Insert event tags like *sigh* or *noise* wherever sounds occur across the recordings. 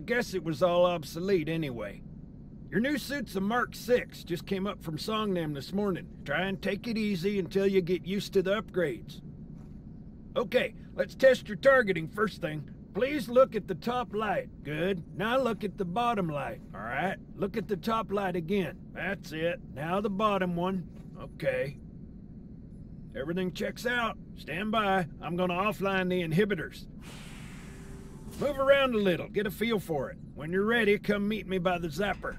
I guess it was all obsolete anyway. Your new suit's a Mark 6, just came up from Songnam this morning. Try and take it easy until you get used to the upgrades. Okay, let's test your targeting first thing. Please look at the top light. Good. Now look at the bottom light. All right. Look at the top light again. That's it. Now the bottom one. Okay. Everything checks out. Stand by. I'm gonna offline the inhibitors. Move around a little. Get a feel for it. When you're ready, come meet me by the zapper.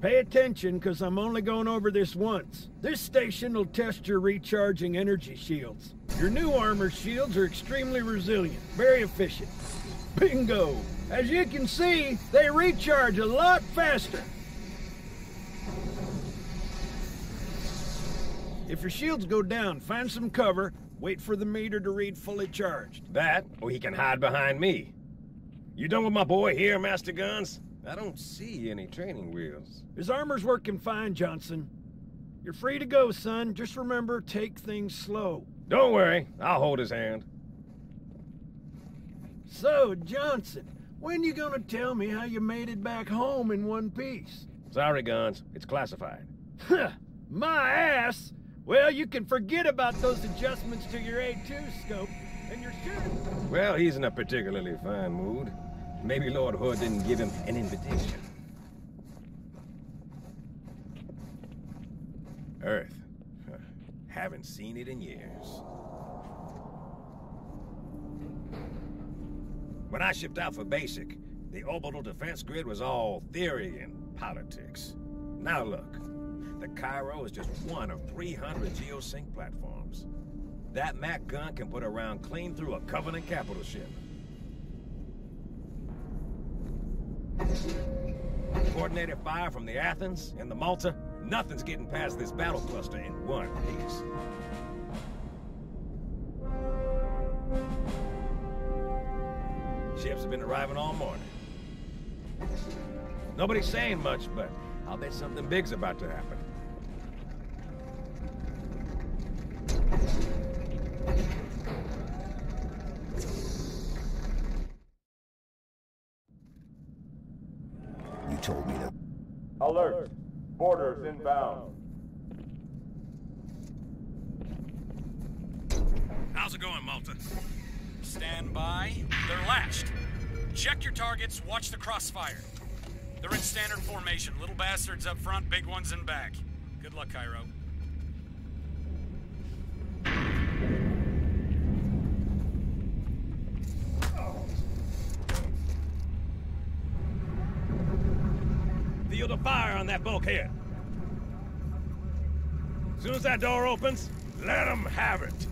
Pay attention, because I'm only going over this once. This station will test your recharging energy shields. Your new armor shields are extremely resilient, very efficient. Bingo! As you can see, they recharge a lot faster. If your shields go down, find some cover, wait for the meter to read fully charged. That, or he can hide behind me. You done with my boy here, Master Guns? I don't see any training wheels. His armor's working fine, Johnson. You're free to go, son. Just remember, take things slow. Don't worry, I'll hold his hand. So, Johnson, when you gonna tell me how you made it back home in one piece? Sorry, Guns. It's classified. Huh, my ass! Well, you can forget about those adjustments to your A2 scope, and you're sure... Well, he's in a particularly fine mood. Maybe Lord Hood didn't give him an invitation. Earth. Haven't seen it in years. When I shipped out for basic, the orbital defense grid was all theory and politics. Now look, the Cairo is just one of 300 geosync platforms. That Mac gun can put a round clean through a Covenant capital ship. Coordinated fire from the Athens and the Malta, nothing's getting past this battle cluster in one piece. Ships have been arriving all morning. Nobody's saying much, but I'll bet something big's about to happen. You told me that. Alert! Boarders inbound. How's it going, Malta? Stand by. They're latched. Check your targets, watch the crossfire. They're in standard formation. Little bastards up front, big ones in back. Good luck, Cairo. Of fire on that bulkhead. As soon as that door opens, let them have it.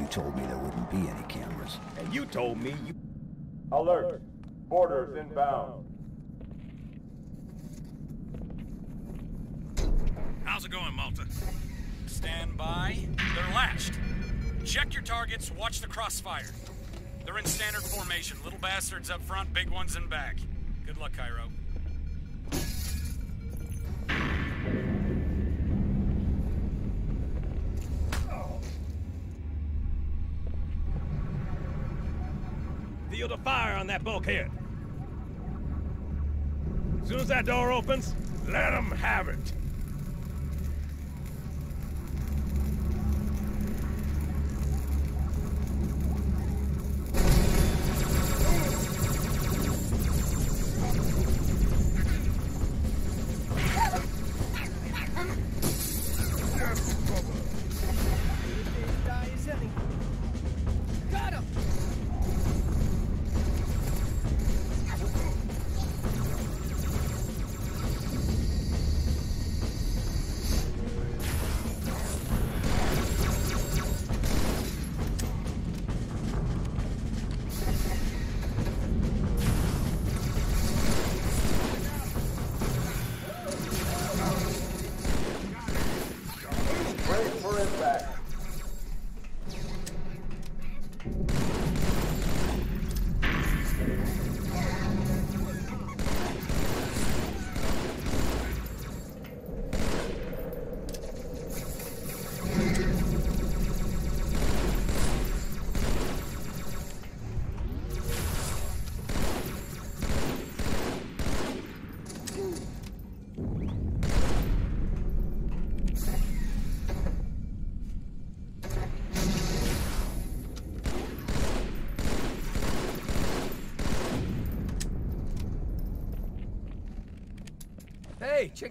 You told me there wouldn't be any cameras. And you told me you... Alert! Boarders inbound. How's it going, Malta? Stand by. They're latched. Check your targets, watch the crossfire. They're in standard formation. Little bastards up front, big ones in back. Good luck, Cairo. Of fire on that bulkhead. As soon as that door opens, let them have it.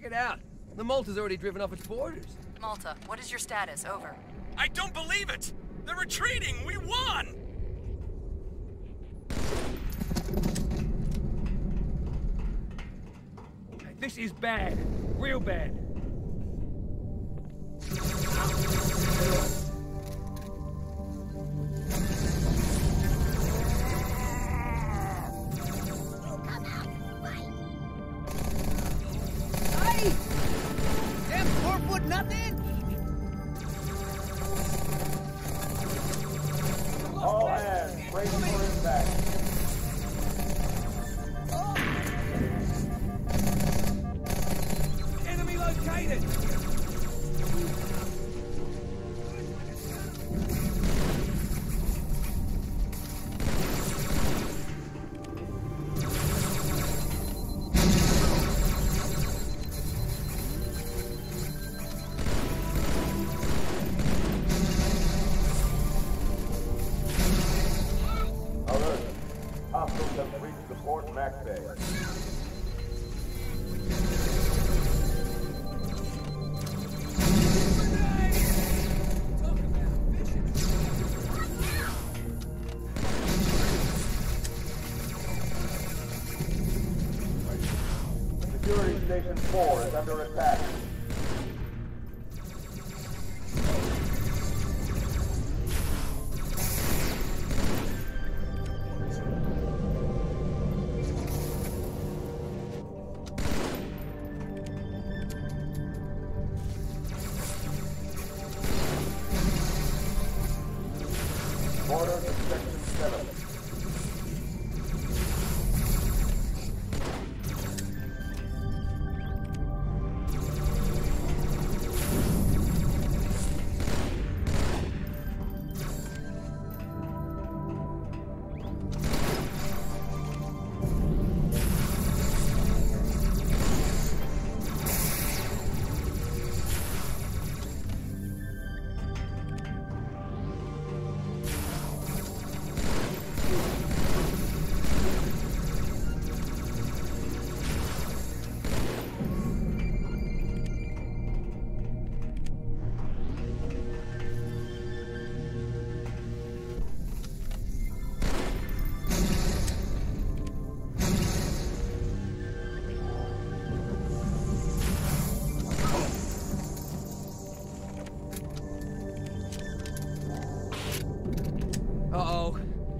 Check it out. The Malta's already driven off its boarders. Malta, what is your status? Over. I don't believe it! They're retreating! We won! This is bad. Real bad.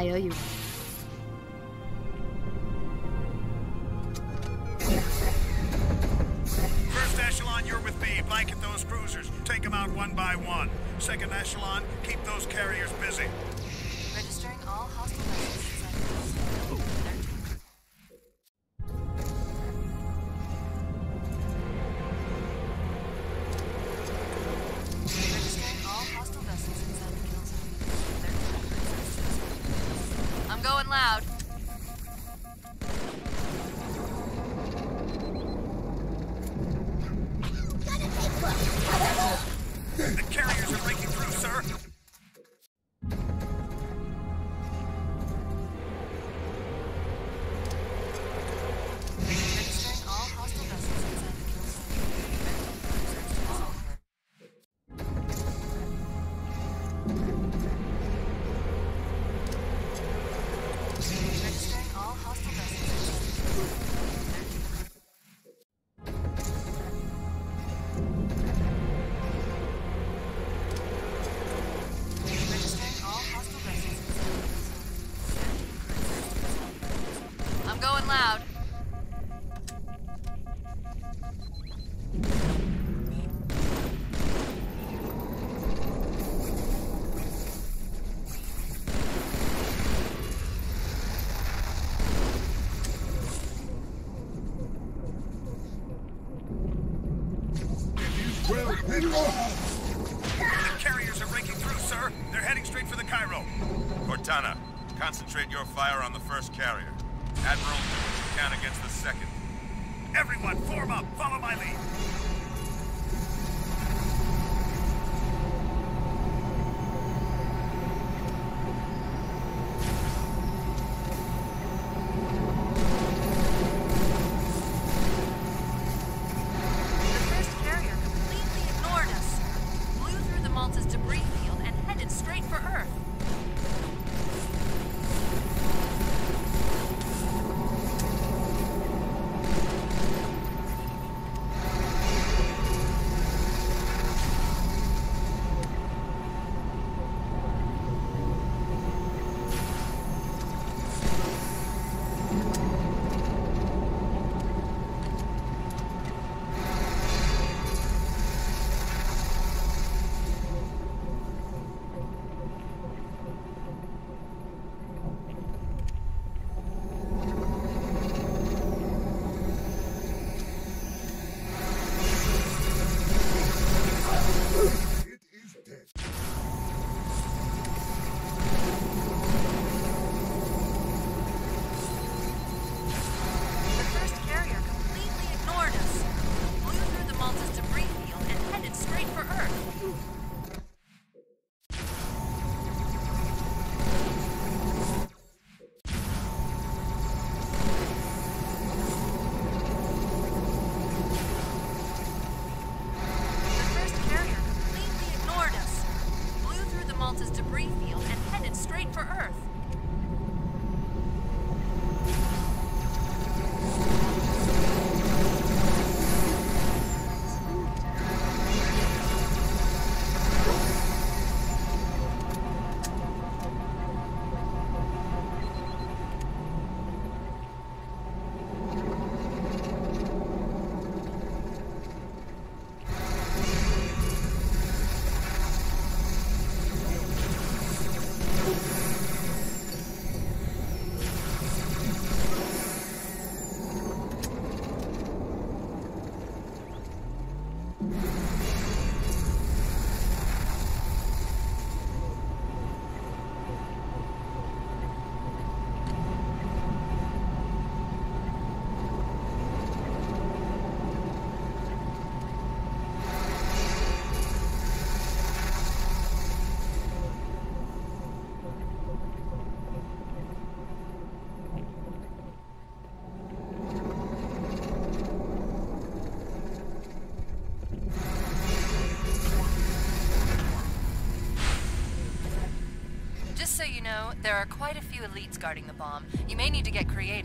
I owe you. There are quite a few elites guarding the bomb. You may need to get creative.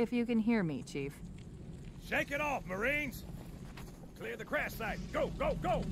If you can hear me, Chief. Shake it off, Marines! Clear the crash site. Go, go, go!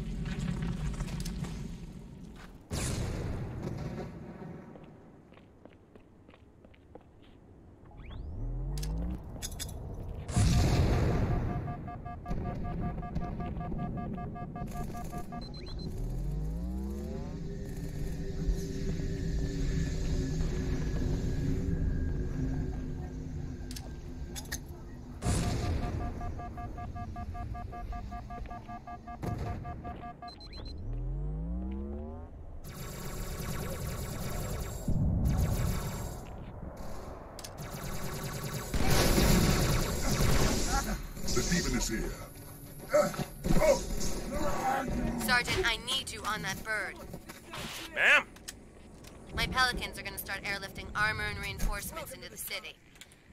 The city.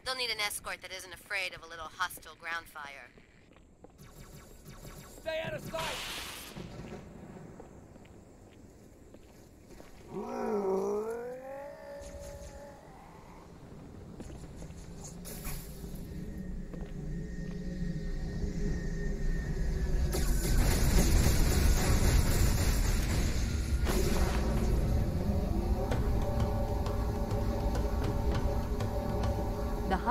They'll need an escort that isn't afraid of a little hostile ground fire. Stay out of sight!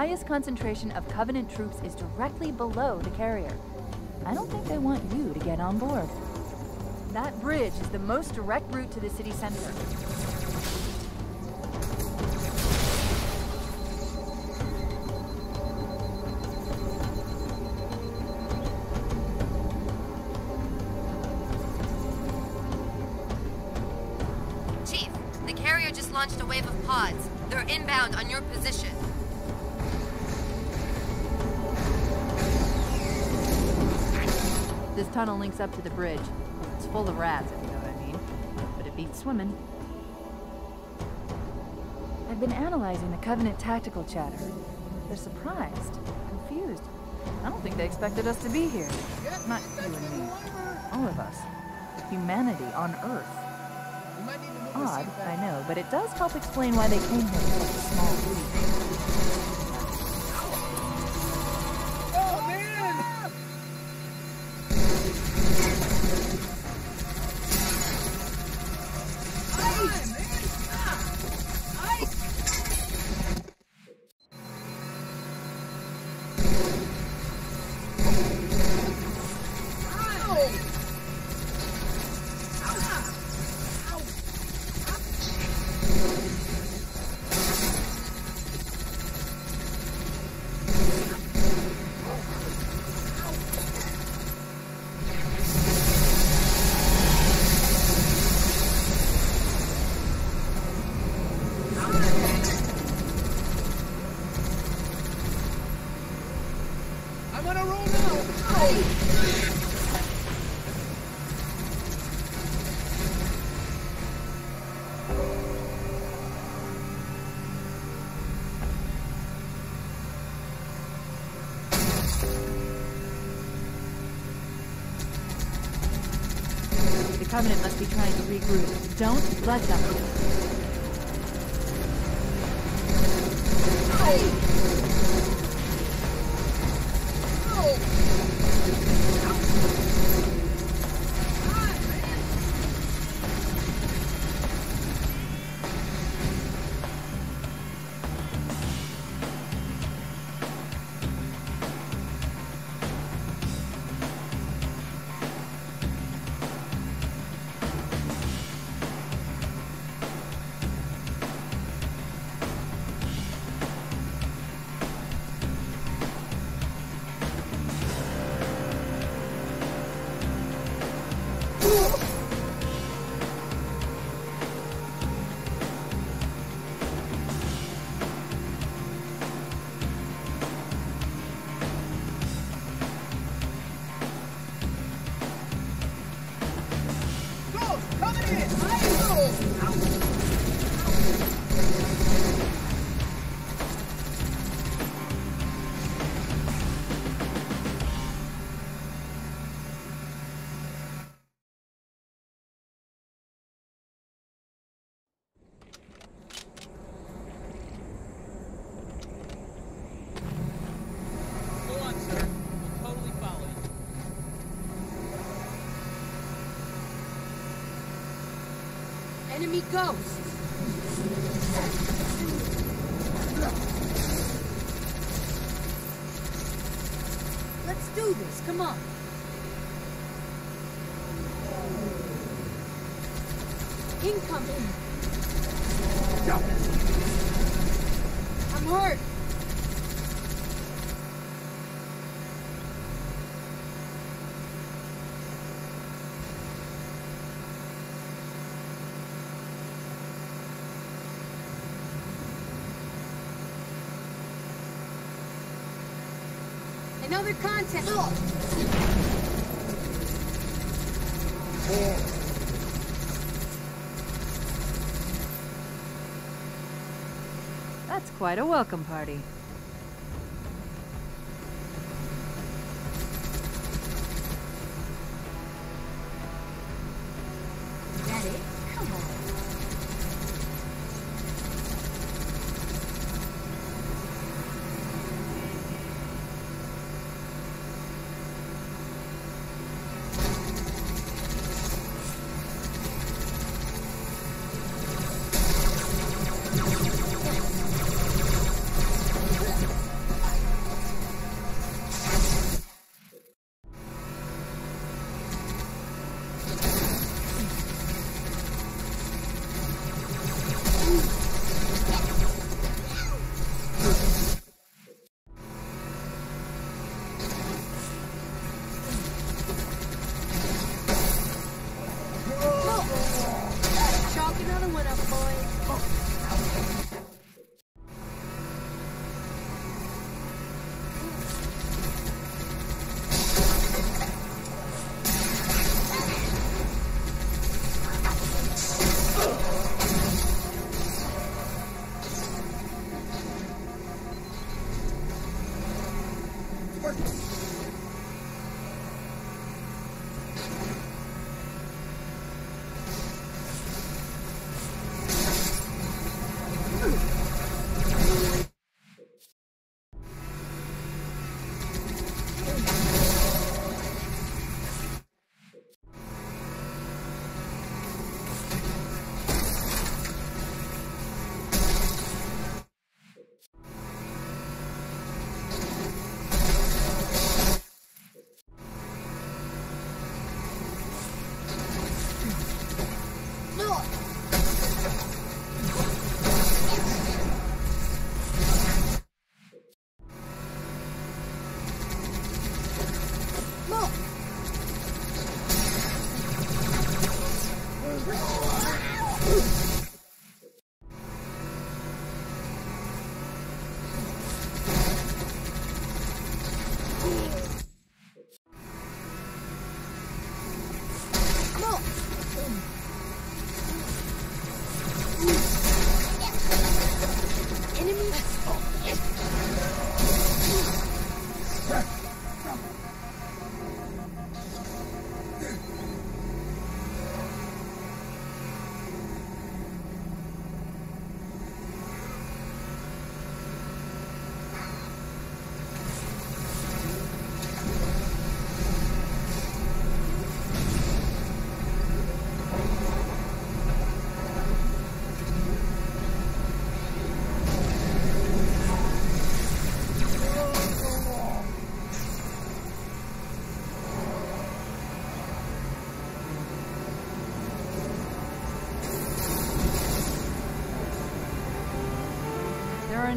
Highest concentration of Covenant troops is directly below the carrier. I don't think they want you to get on board. That bridge is the most direct route to the city center. Tunnel links up to the bridge. It's full of rats, if you know what I mean. But it beats swimming. I've been analyzing the Covenant tactical chatter. They're surprised, confused. I don't think they expected us to be here. Not you and me. All of us. Humanity on Earth. Odd, I know, but it does help explain why they came here a small fleet. gonna roll The Covenant must be trying to regroup. Don't let them. go. That's quite a welcome party.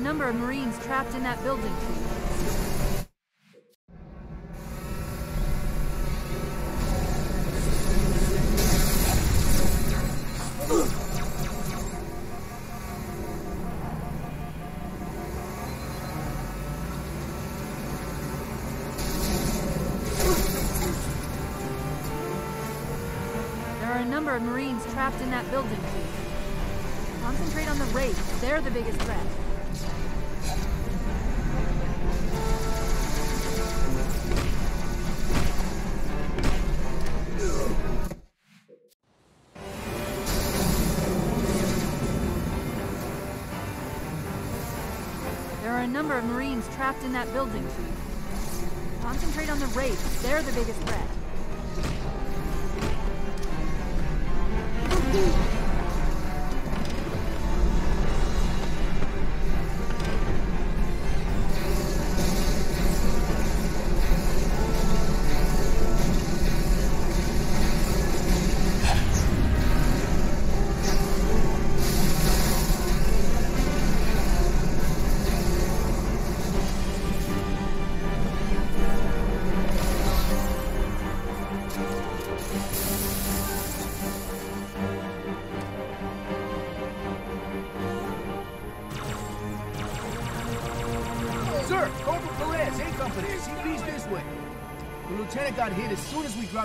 Number of Marines trapped in that building. There are a number of Marines trapped in that building, Concentrate on the Wraith. They're the biggest threat. Trapped in that building. Concentrate on the Wraith. They're the biggest threat.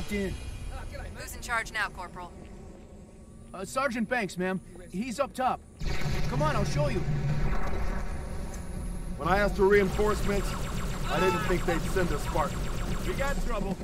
Dropped in. Who's in charge now, Corporal? Uh, Sergeant Banks, ma'am. He's up top. Come on, I'll show you. When I asked for reinforcements, I didn't think they'd send a Spartan. We got trouble.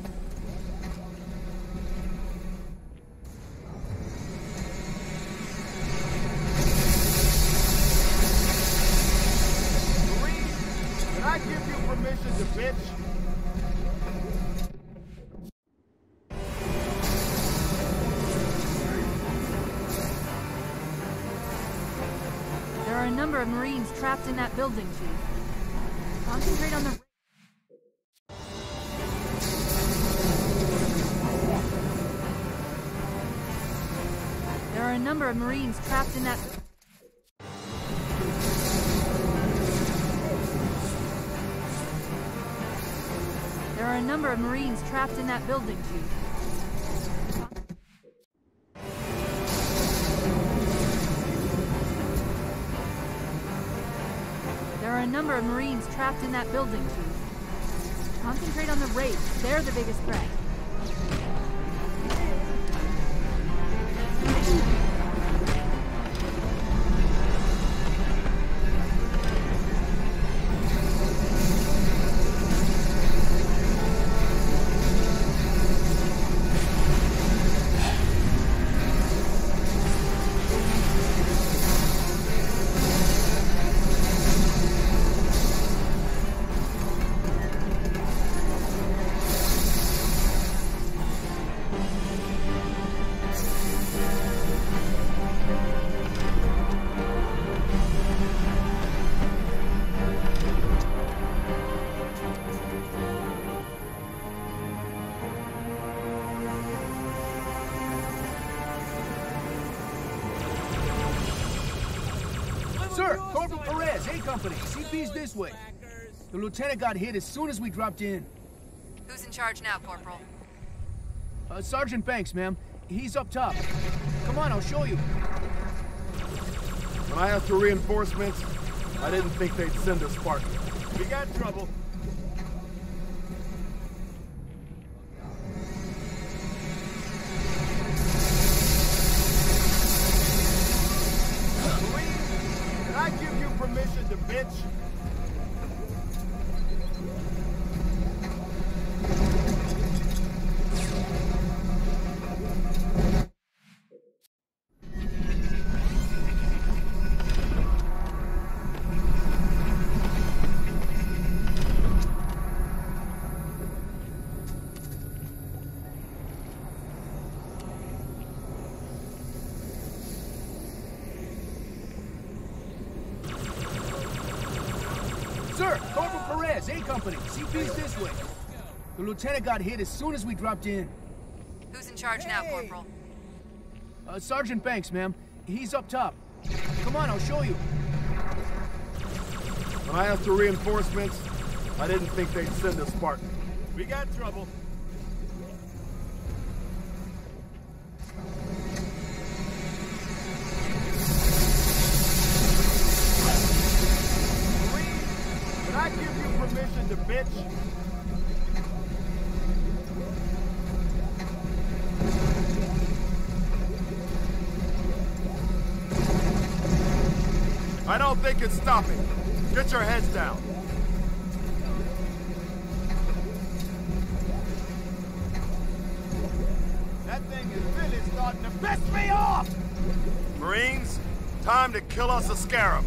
Number of Marines trapped in that building, Chief. There are a number of Marines trapped in that building, Chief. Concentrate on the Wraith. They're the biggest threat. This way. The lieutenant got hit as soon as we dropped in. Who's in charge now, Corporal? Uh, Sergeant Banks, ma'am. He's up top. Come on, I'll show you. When I asked for reinforcements, I didn't think they'd send a Spartan. We got trouble. Lieutenant got hit as soon as we dropped in. Who's in charge now, Corporal? Uh, Sergeant Banks, ma'am. He's up top. Come on, I'll show you. When I asked for reinforcements, I didn't think they'd send a Spartan. We got trouble. Did I give you permission to bitch? I think it's stopping. Get your heads down. That thing is really starting to piss me off! Marines, time to kill us a scarab.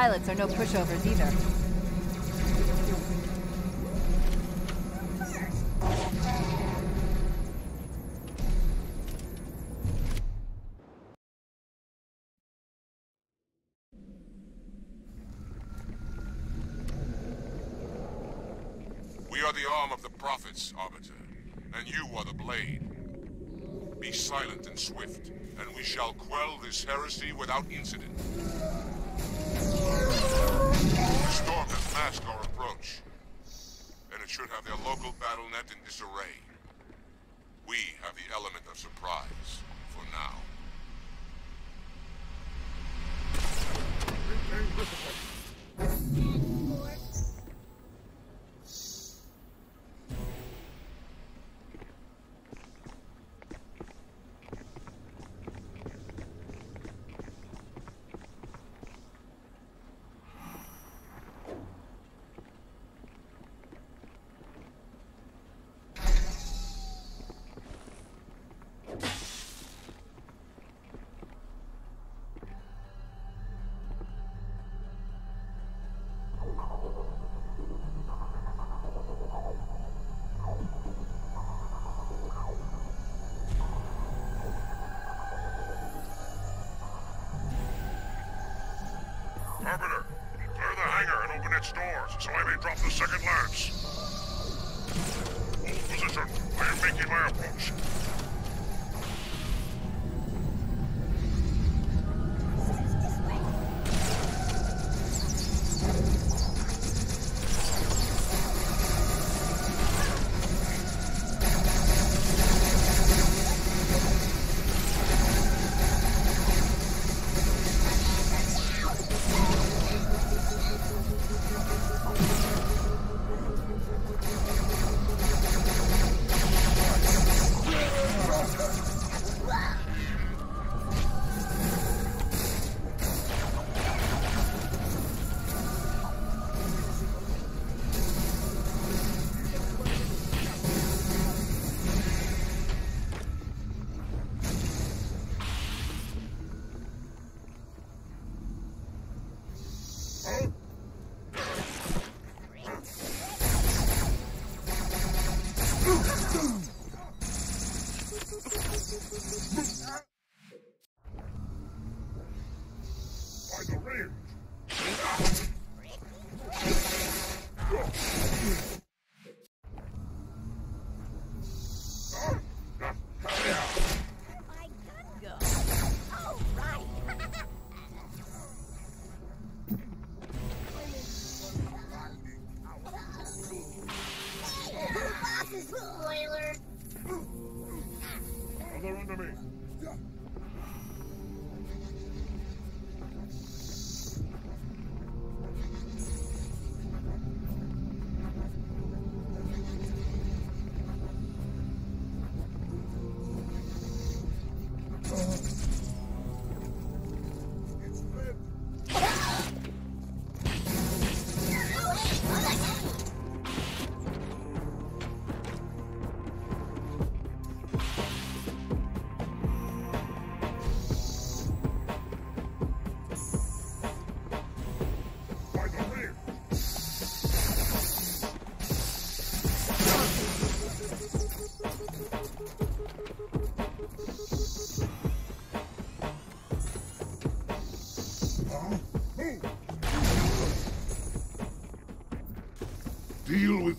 Pilots are no pushovers either. We are the arm of the prophets, Arbiter, and you are the blade. Be silent and swift, and we shall quell this heresy without incident. The storm has masked our approach, and it should have their local battle net in disarray. We have the element of surprise, Arbiter, clear the hangar and open its doors so I may drop the second lance. Hold position. I am making my approach.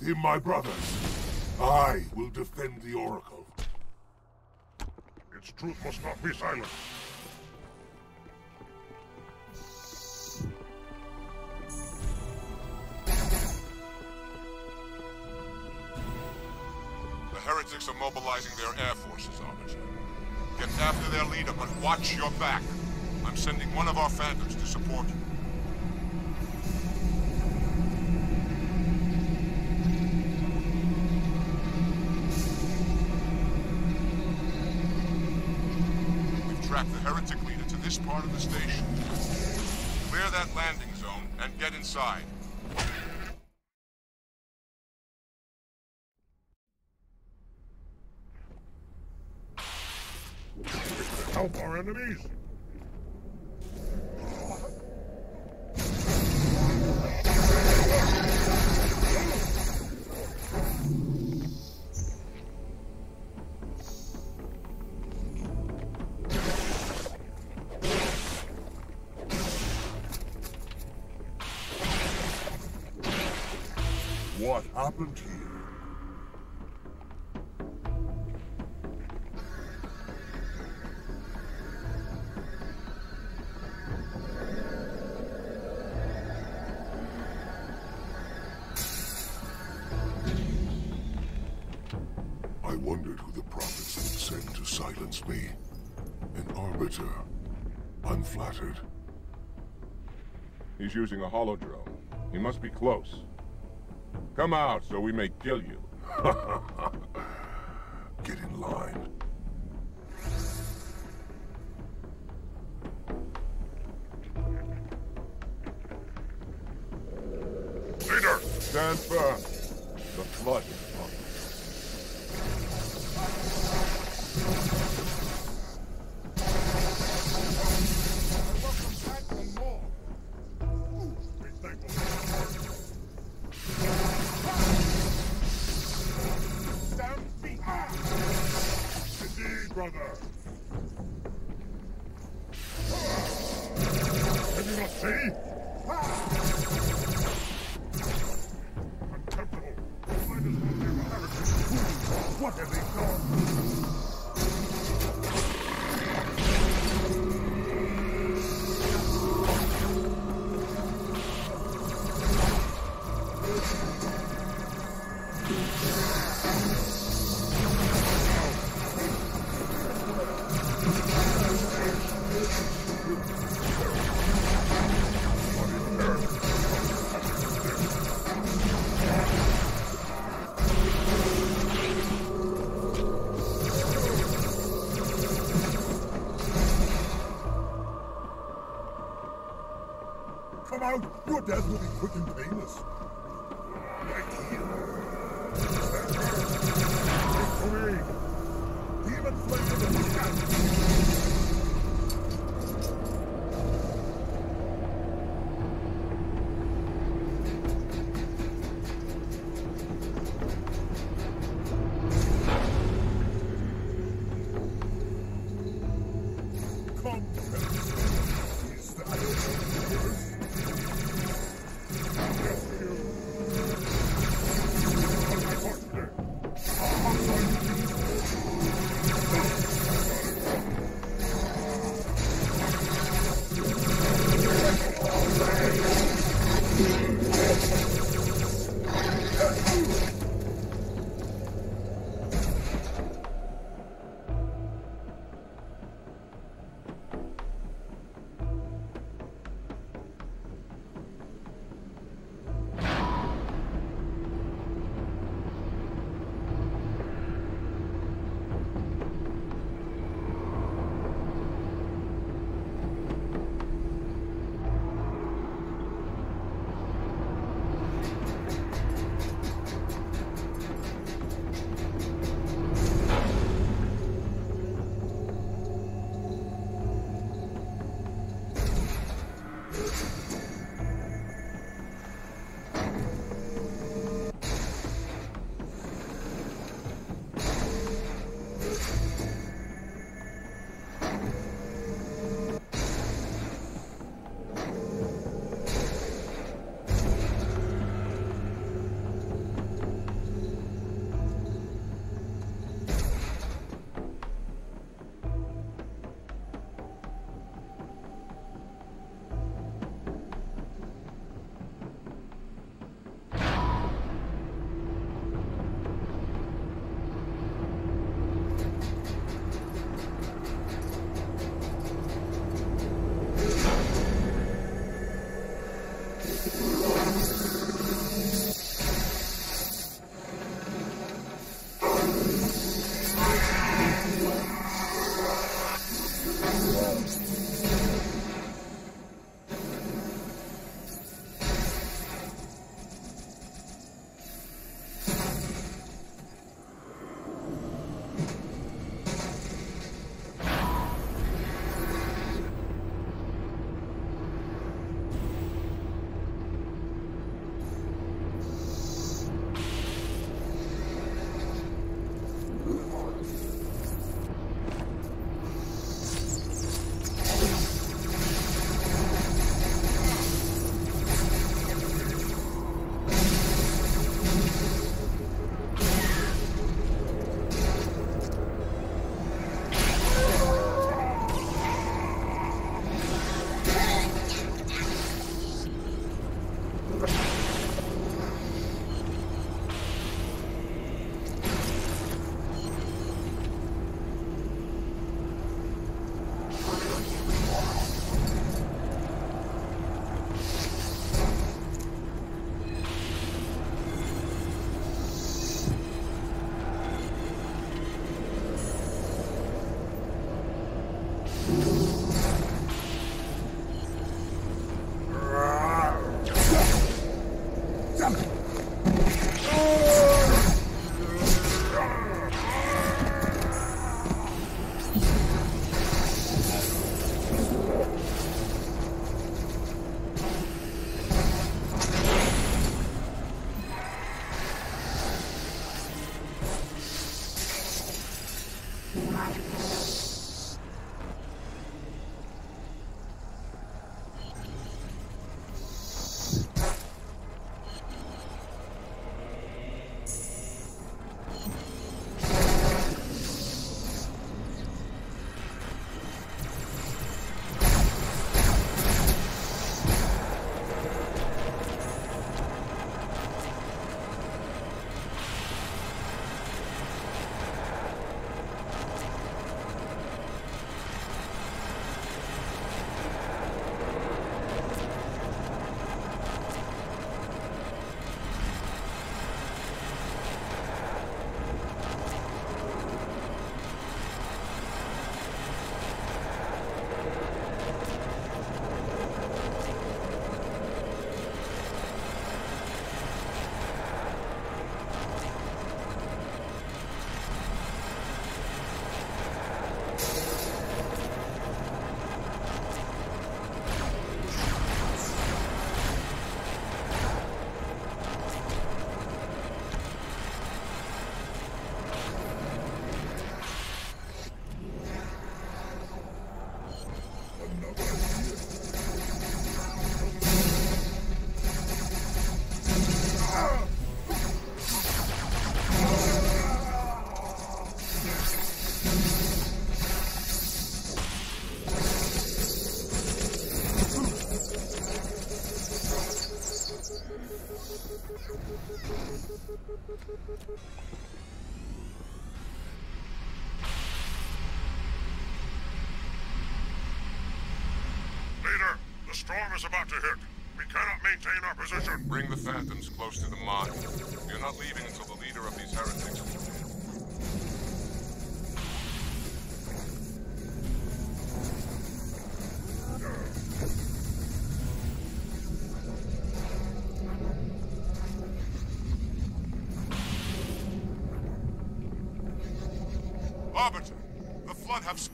With him, my brothers. I will defend the Oracle. Its truth must not be silenced. We've the heretic leader to this part of the station. Clear that landing zone and get inside. Help our enemies! Happened here? I wondered who the prophets would send to silence me. An arbiter. Unflattered. He's using a holodrome. He must be close. Come out so we may kill you. *laughs* Get in line. Leader! Stand firm. The flood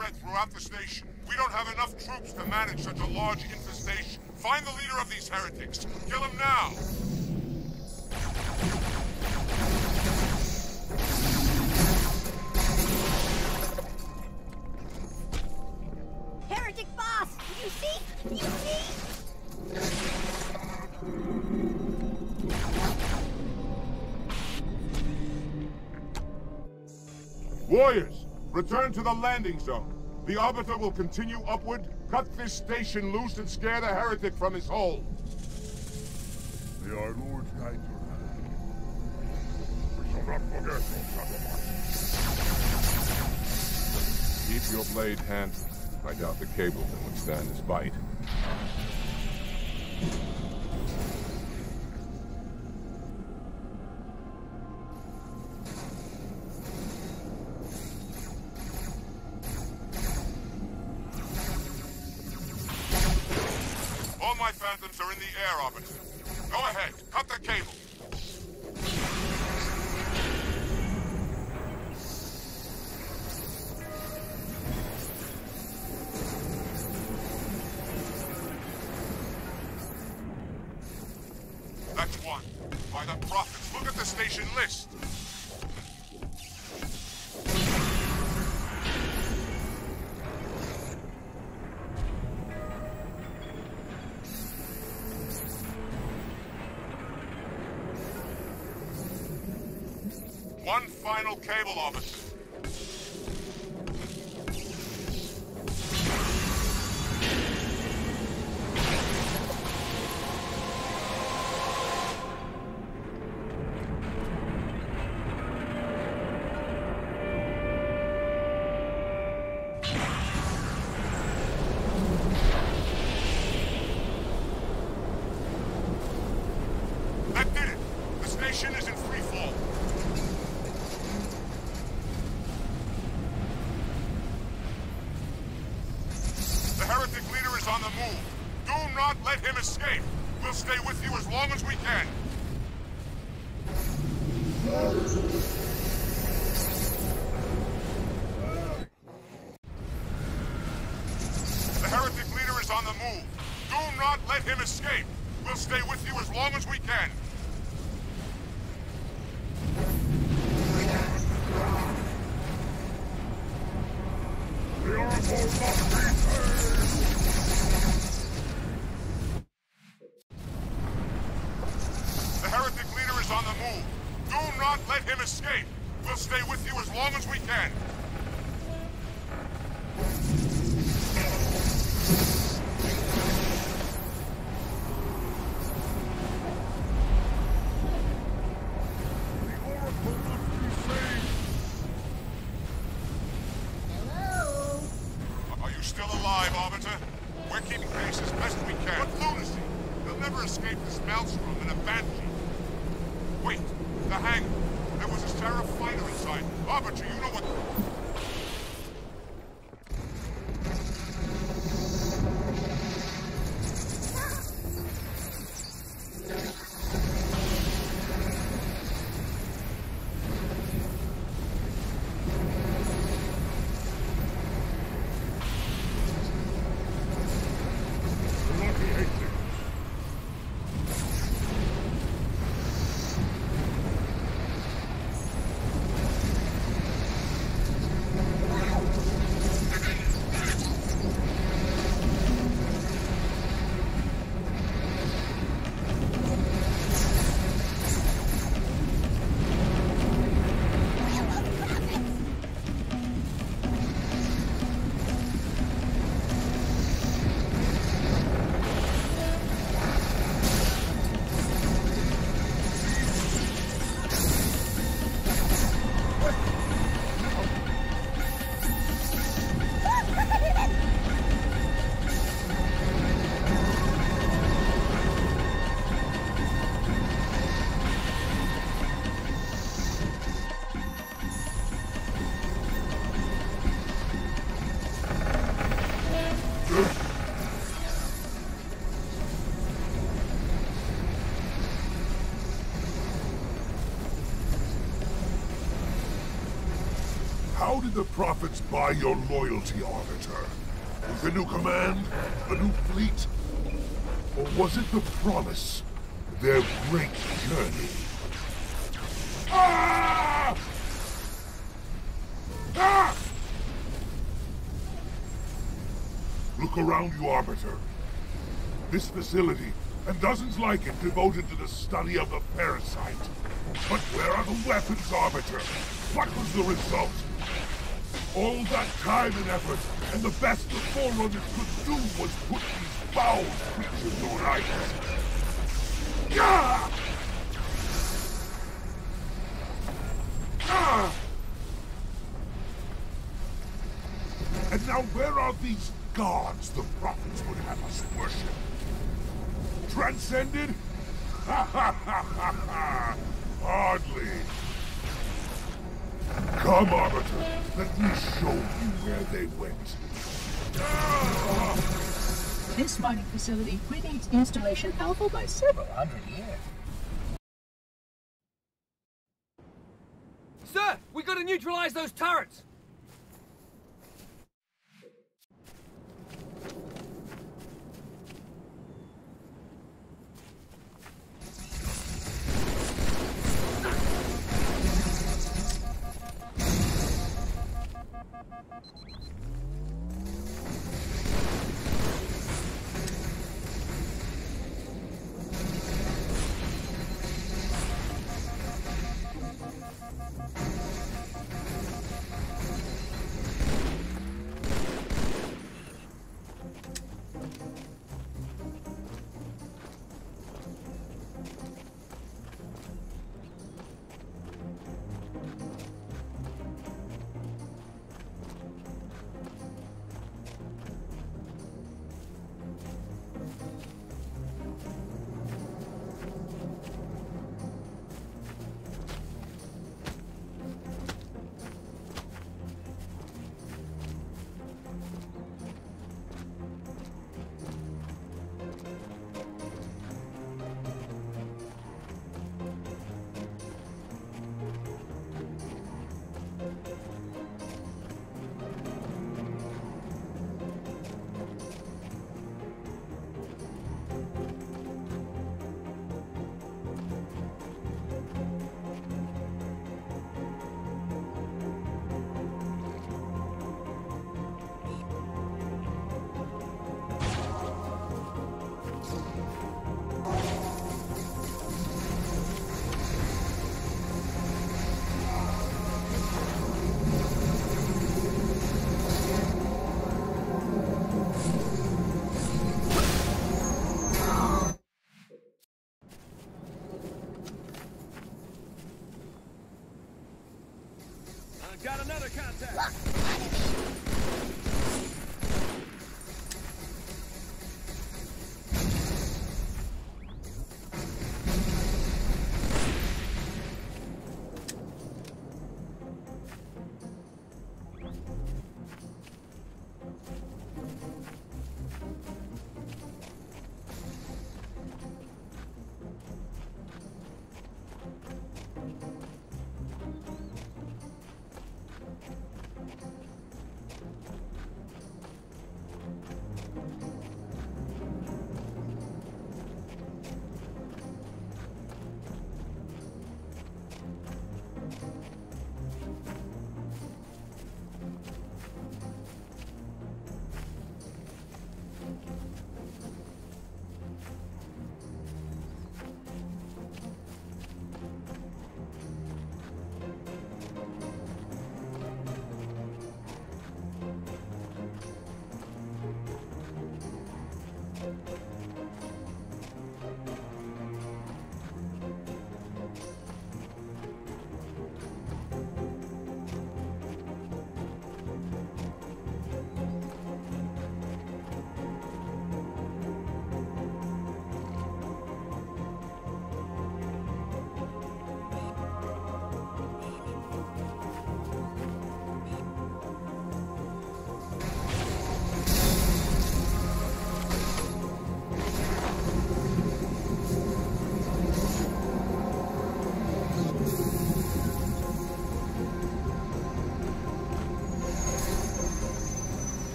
spread throughout the station. We don't have enough troops to manage such a large infestation. Find the leader of these heretics. Kill him now! Heretic boss! You see? You see? Warriors, return to the landing zone. The Arbiter will continue upward, cut this station loose, and scare the heretic from his hole. May our Lord guide your hand. We shall not forget, O Keep your blade handy. I doubt the cable can withstand his bite. Phantoms are in the air, Arbiter. Go ahead, cut the cable. Cable, officer. Buy your loyalty, Arbiter? With a new command? A new fleet? Or was it the promise? Their great journey? Ah! Ah! Look around you, Arbiter. This facility, and dozens like it devoted to the study of the parasite. But where are the weapons, Arbiter? What was the result? All that time and effort, and the best the Forerunners could do was put these foul creatures on ice. Gah! Ah! And now where are these gods the prophets would have us worship? Transcended? Ha ha ha ha ha! Hardly. Come, Arbiter. Let me show you where they went. This mining facility predates installation alpha by several hundred years. Sir, we gotta neutralize those turrets!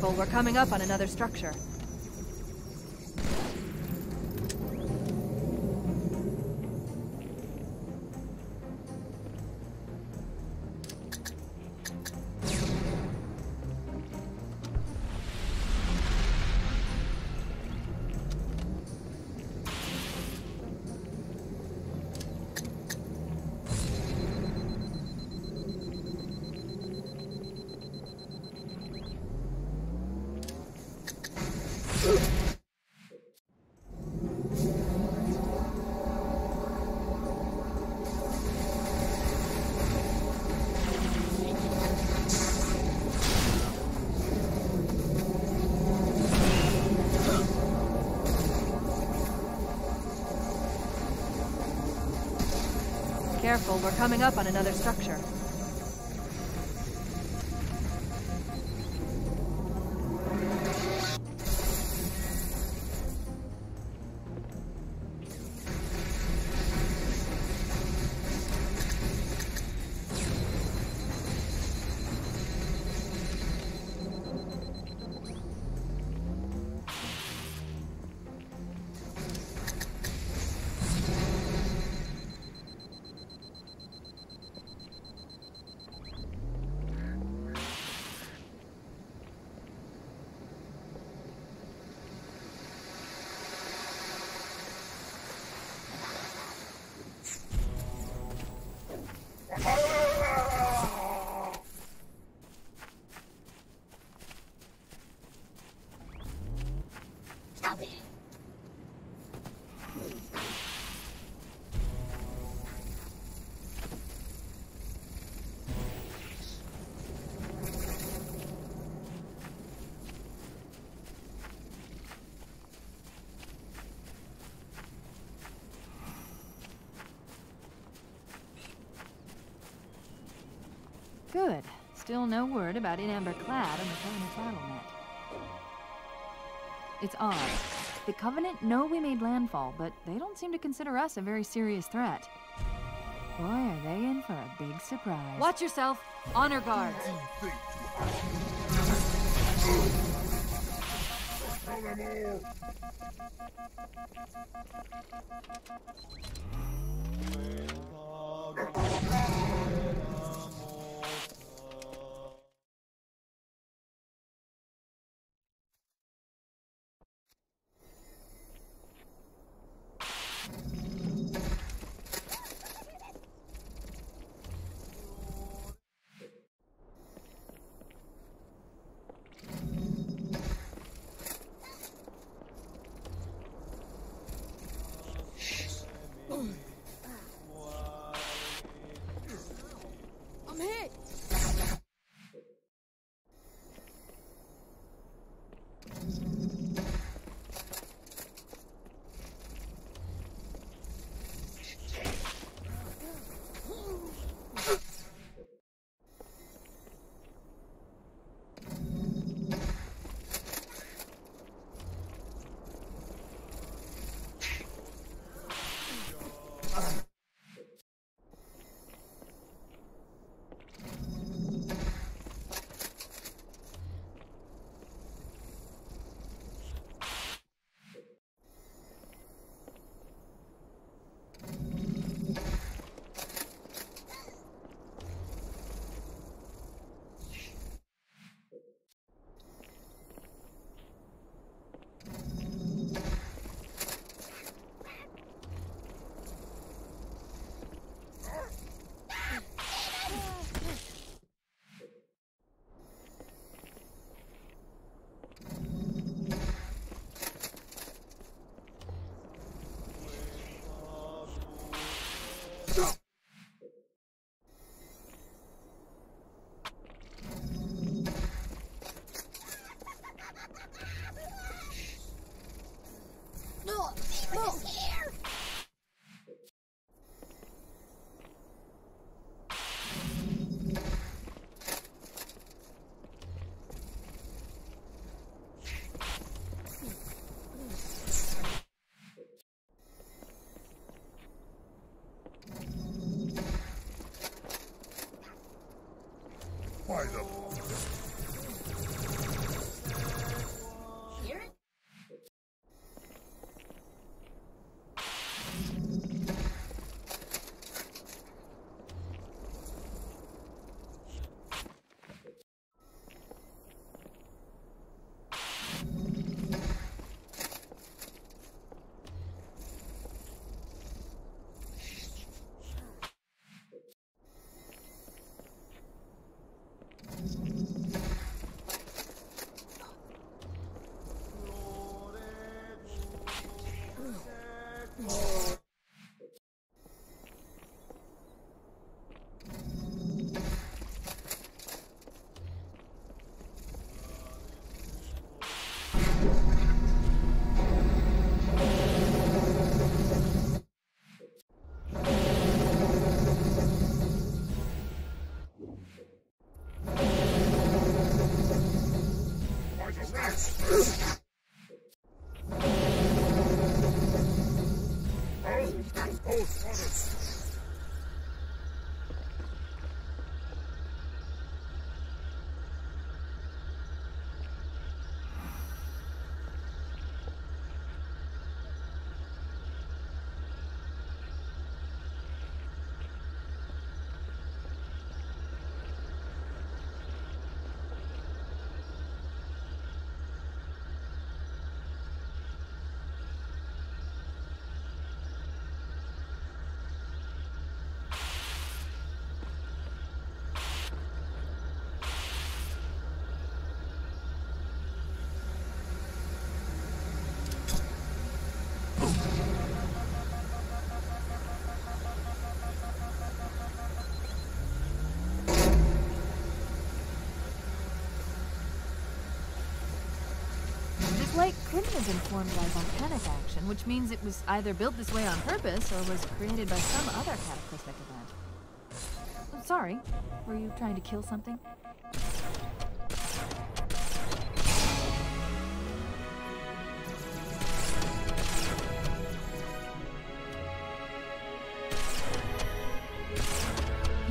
Careful, we're coming up on another structure. Careful, we're coming up on another structure. Good. Still no word about In Amber Clad on the Covenant battle.net. It's odd. The Covenant know we made landfall, but they don't seem to consider us a very serious threat. Boy, are they in for a big surprise. Watch yourself! Honor guards! I'm Have been formed by volcanic action, which means it was either built this way on purpose or was created by some other cataclysmic event. I'm sorry, were you trying to kill something?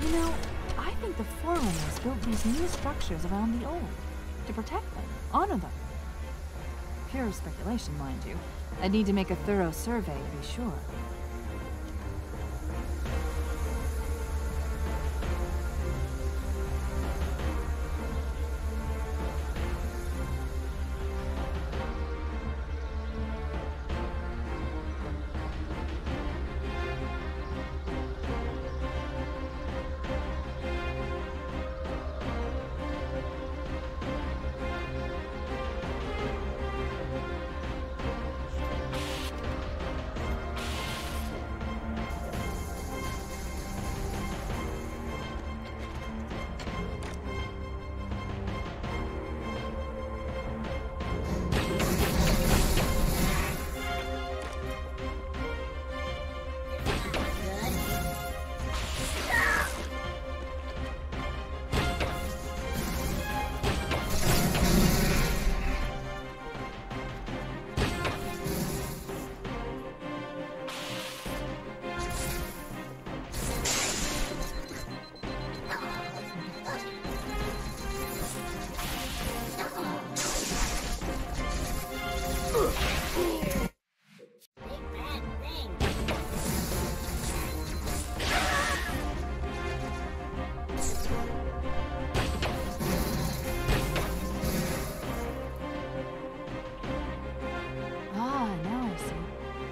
You know, I think the Forerunners built these new structures around the old to protect them. Pure speculation, mind you. I'd need to make a thorough survey to be sure.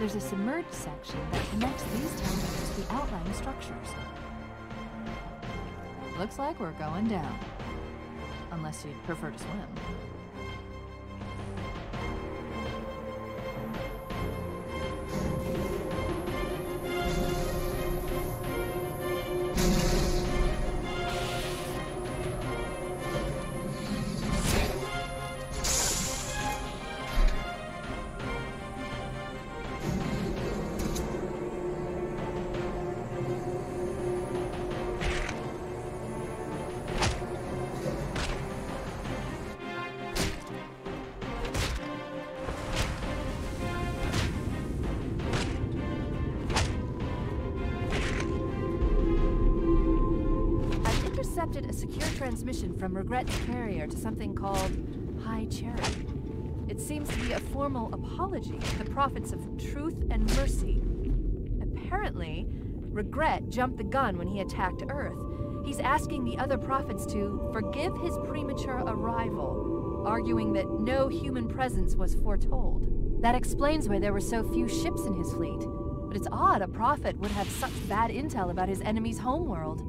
There's a submerged section that connects these towers to the outlying structures. Looks like we're going down. Unless you'd prefer to swim. Transmission from Regret's carrier to something called High Charity. It seems to be a formal apology to the prophets of truth and mercy. Apparently, Regret jumped the gun when he attacked Earth. He's asking the other prophets to forgive his premature arrival, arguing that no human presence was foretold. That explains why there were so few ships in his fleet. But it's odd a prophet would have such bad intel about his enemy's homeworld.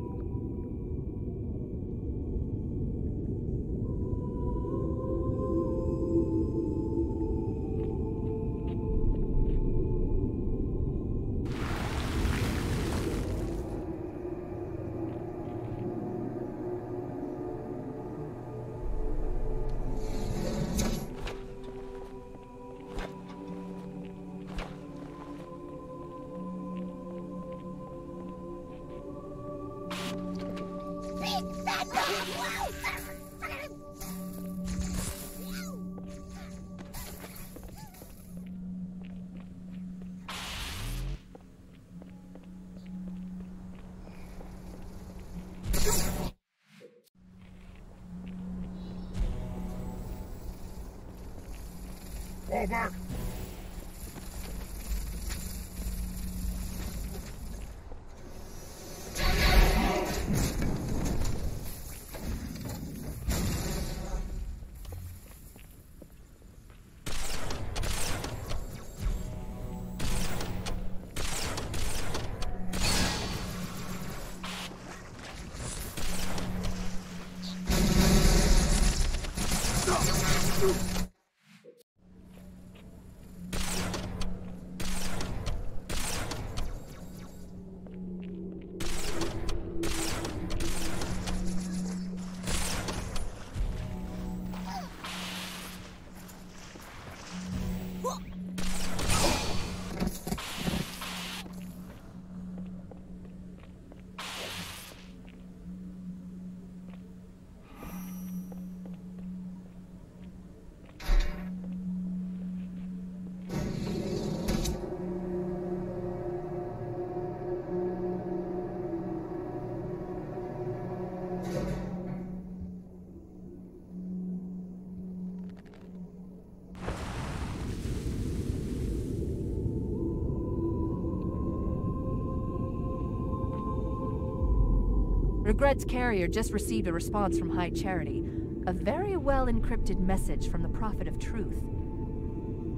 Regret's carrier just received a response from High Charity. A very well encrypted message from the Prophet of Truth.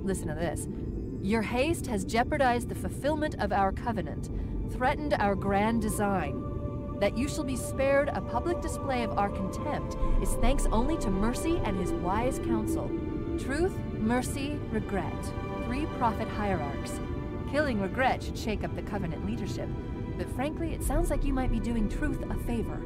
Listen to this. Your haste has jeopardized the fulfillment of our covenant, threatened our grand design. That you shall be spared a public display of our contempt is thanks only to Mercy and his wise counsel. Truth, Mercy, Regret. Three prophet hierarchs. Killing Regret should shake up the covenant leadership. But frankly, it sounds like you might be doing Truth a favor.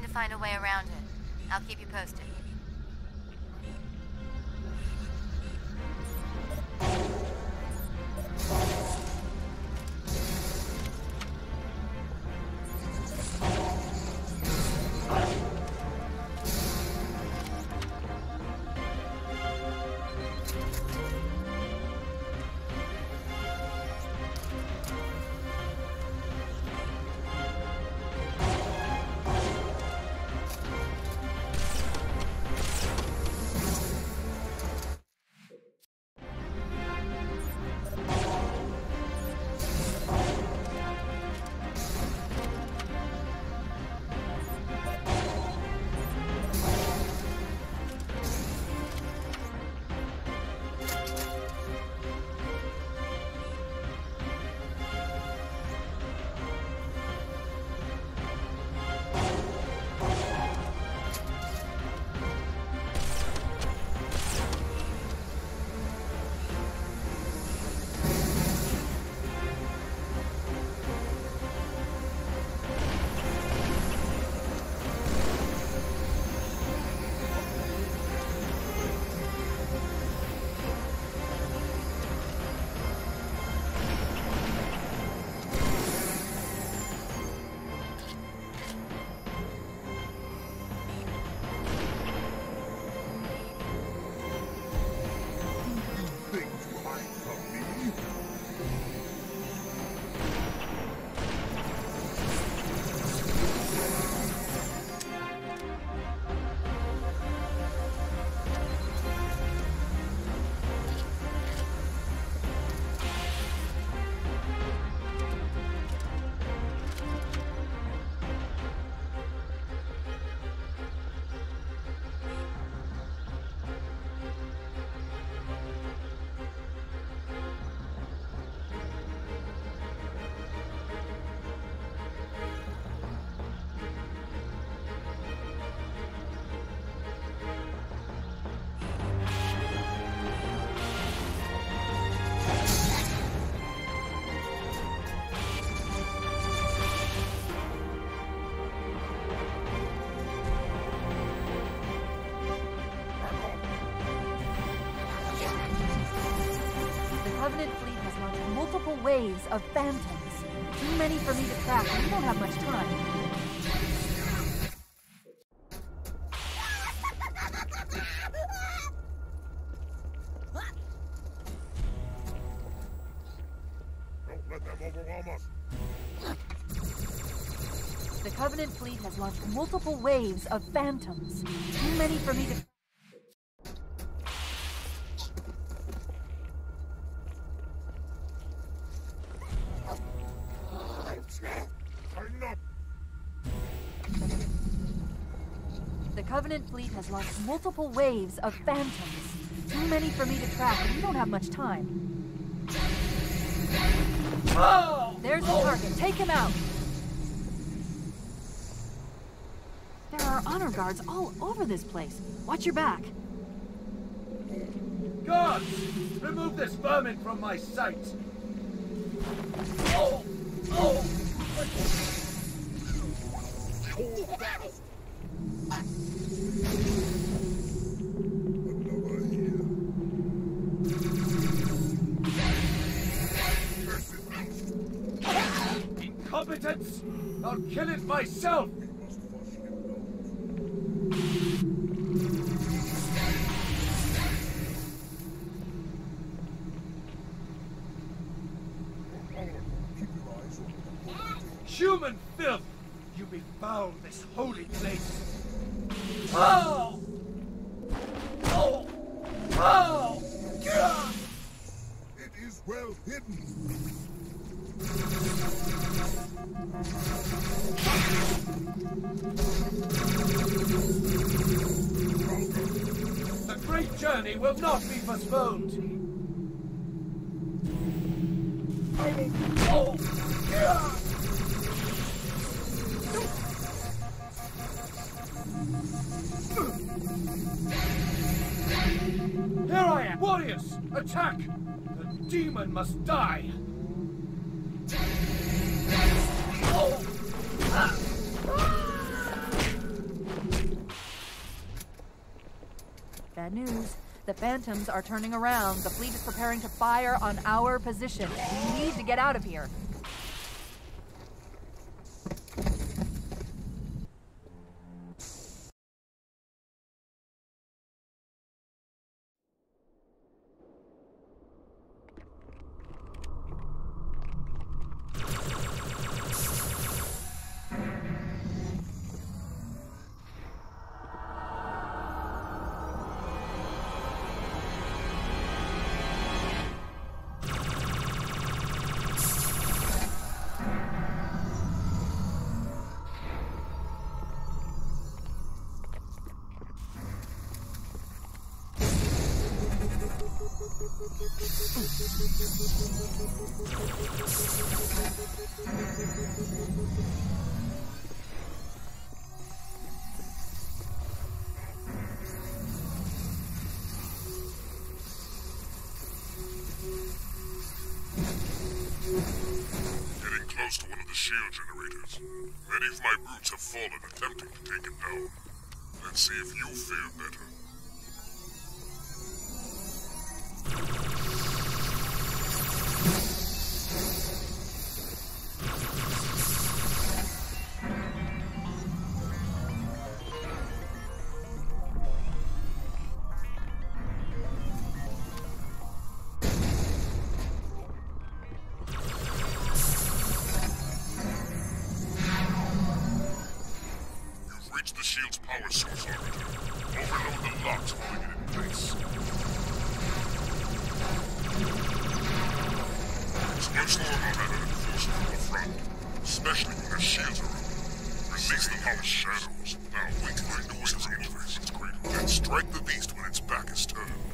Trying to find a way around it. I'll keep you posted. Waves of phantoms. Too many for me to track, we don't have much time. The Covenant fleet has launched multiple waves of phantoms. Too many for me to. Has launched multiple waves of phantoms. Too many for me to track, and we don't have much time. There's the target. Take him out. There are honor guards all over this place. Watch your back. Guards! Remove this vermin from my sight! Oh! Oh! I'll kill it myself! Be postponed! Oh! Here I am! Warriors! Attack! The demon must die! Phantoms are turning around. The fleet is preparing to fire on our position. We need to get out of here. Many of my brutes have fallen attempting to take it down. Let's see if you fare better. Shield's power source, Arbiter. Overload the locks holding it in place. It's much more harder than forcing from the front, especially when their shields are up. Release the power shadows. Now wait over its cradle. Then strike the beast when its back is turned.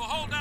We'll hold down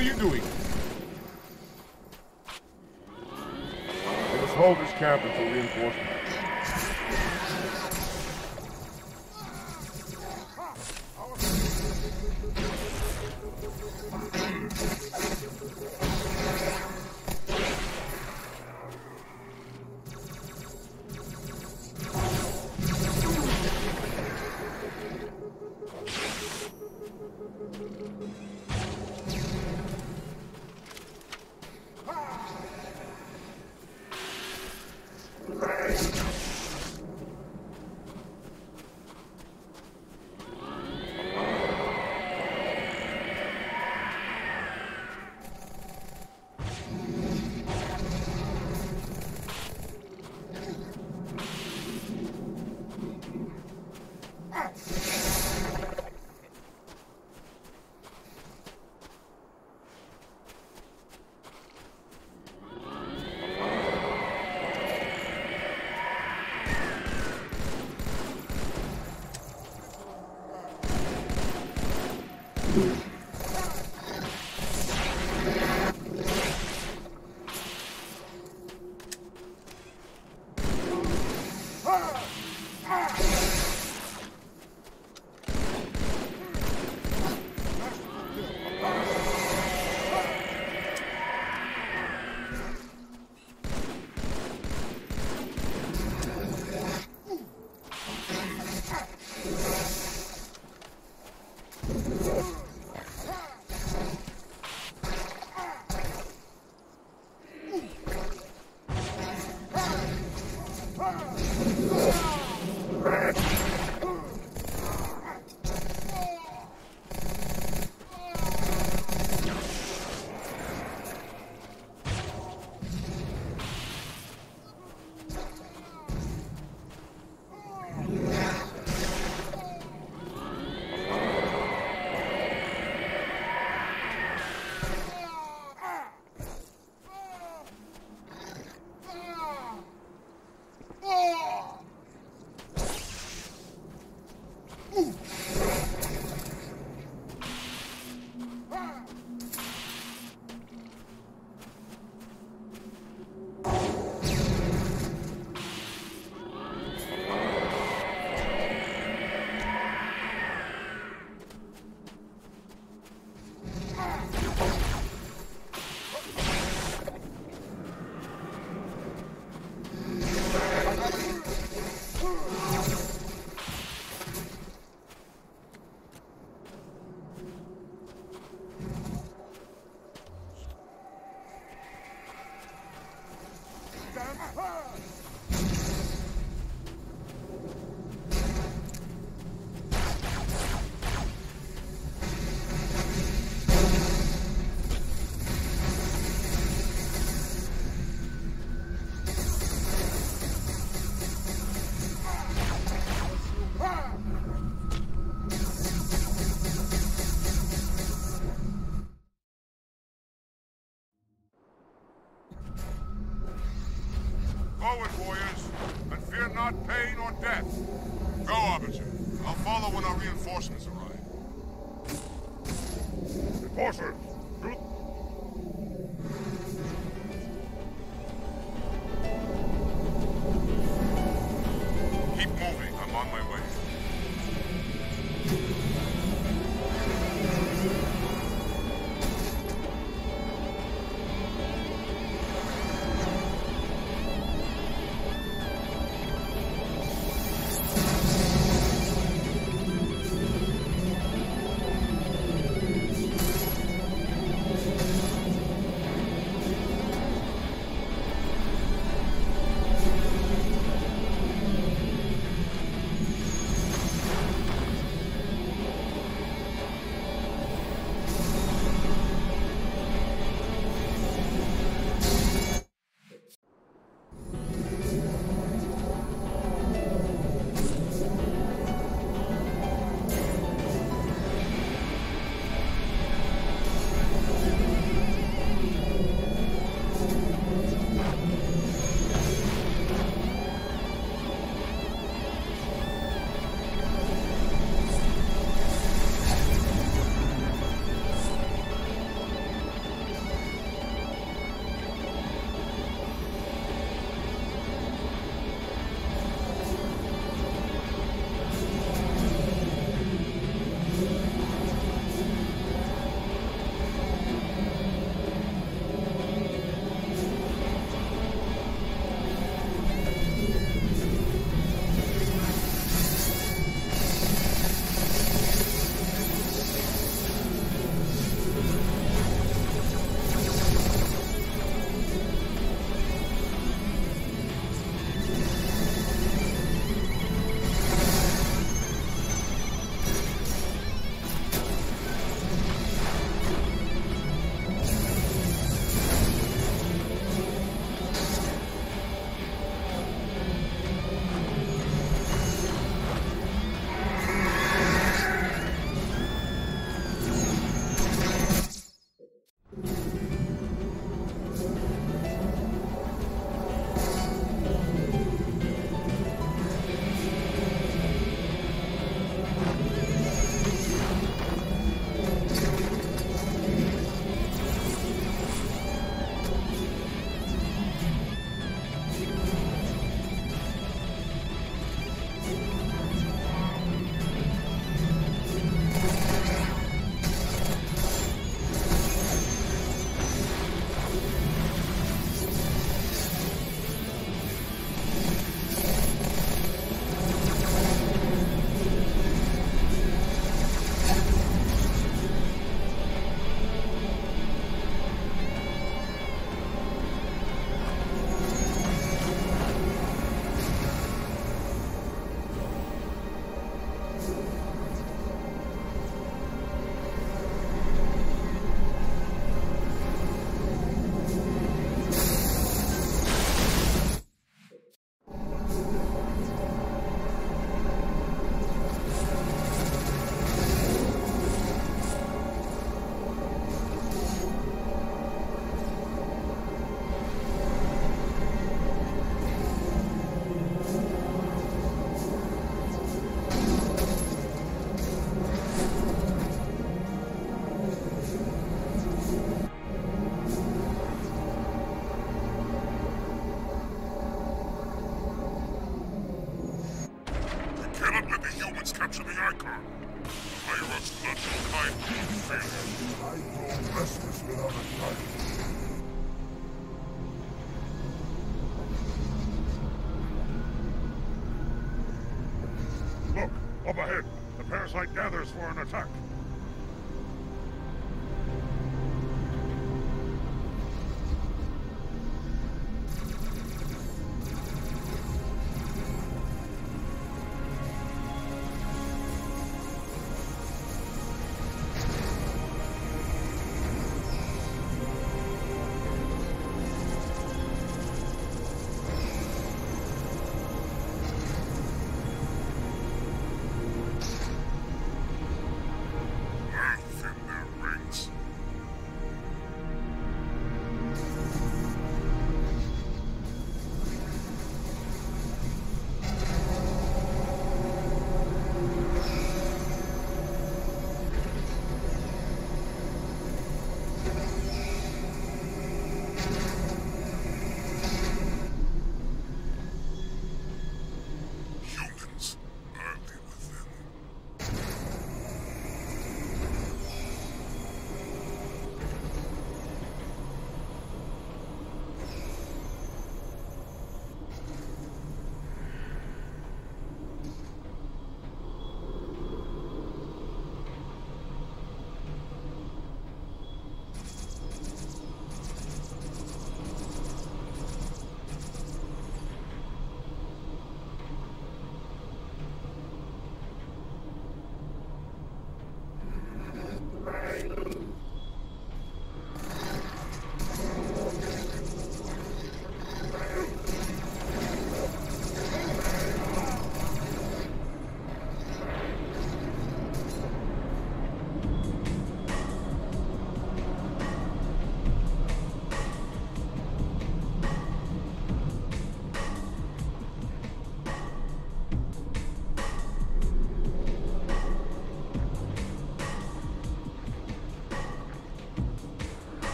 are you doing?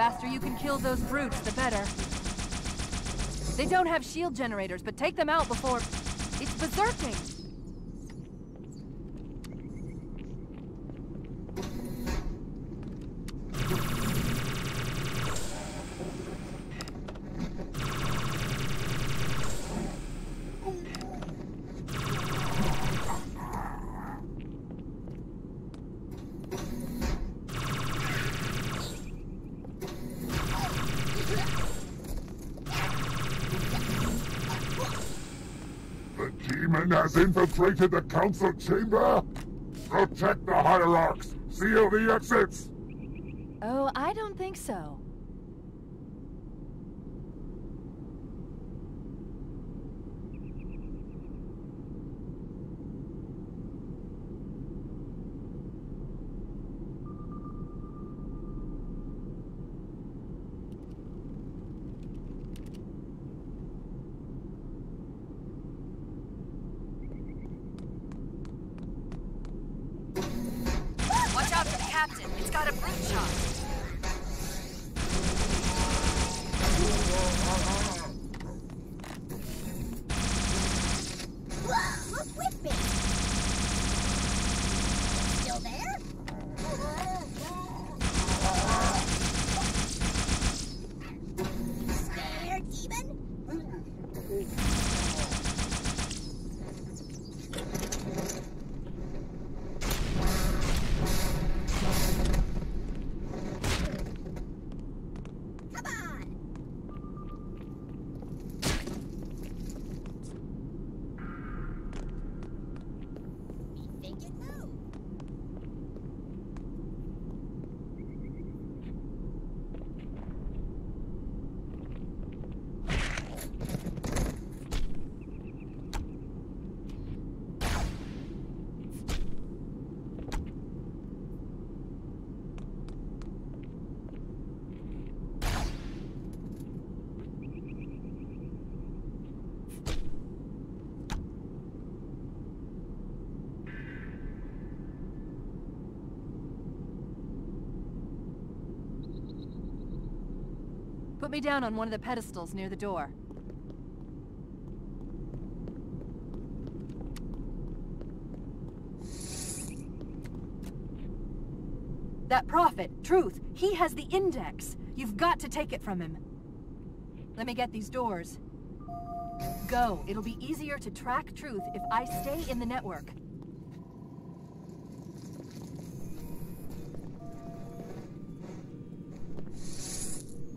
The faster you can kill those brutes, the better. They don't have shield generators, but take them out before... It's berserking! The demon has infiltrated the council chamber? Protect the hierarchs! Seal the exits! Oh, I don't think so. Watch out for the captain. It's got a brute shot. Whoa, look with me. Still there? Scared, demon? Come on. Think it move. Put me down on one of the pedestals near the door. That prophet, Truth, he has the index. You've got to take it from him. Let me get these doors. Go. It'll be easier to track Truth if I stay in the network.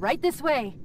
Right this way.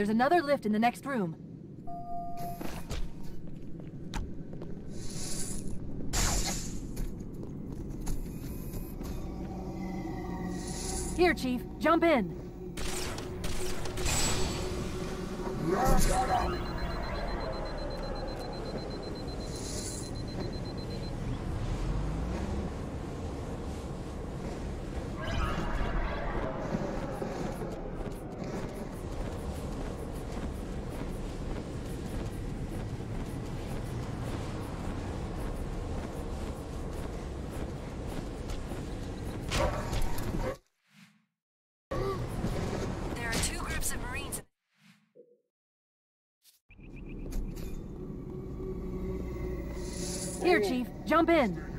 There's another lift in the next room. Here, Chief. Jump in. been?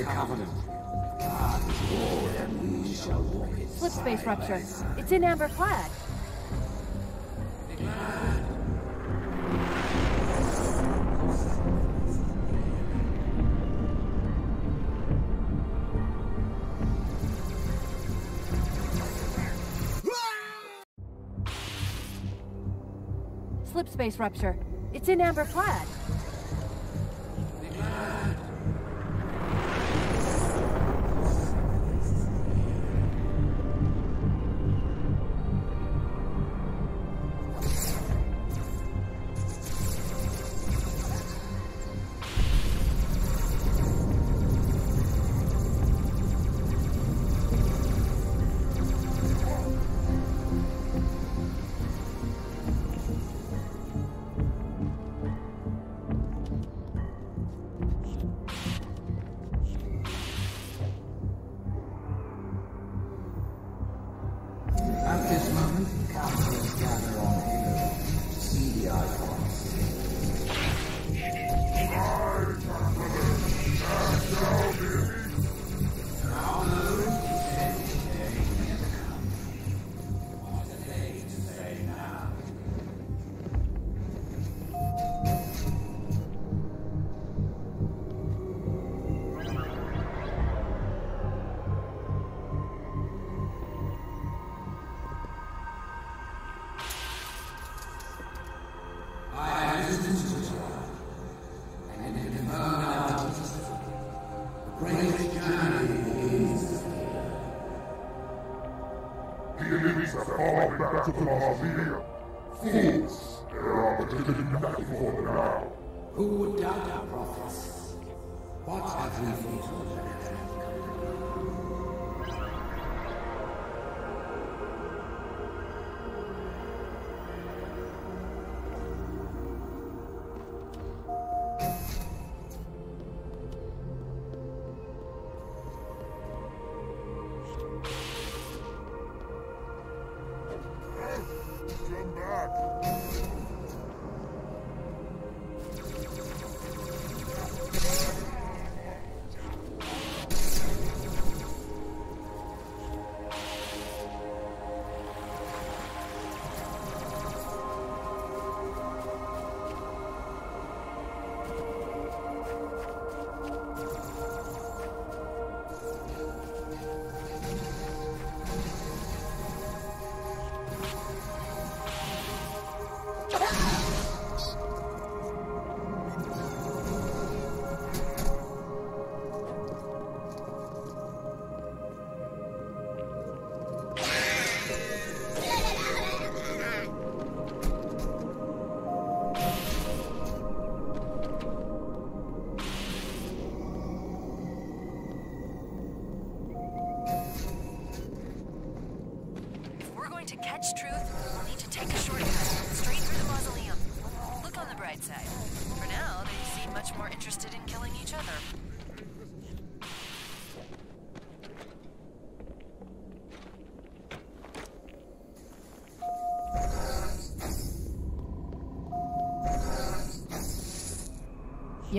the Covenant. God's Slip space rupture. It's In Amber Clad. Slip space rupture. It's In Amber Clad.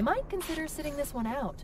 you might consider sitting this one out.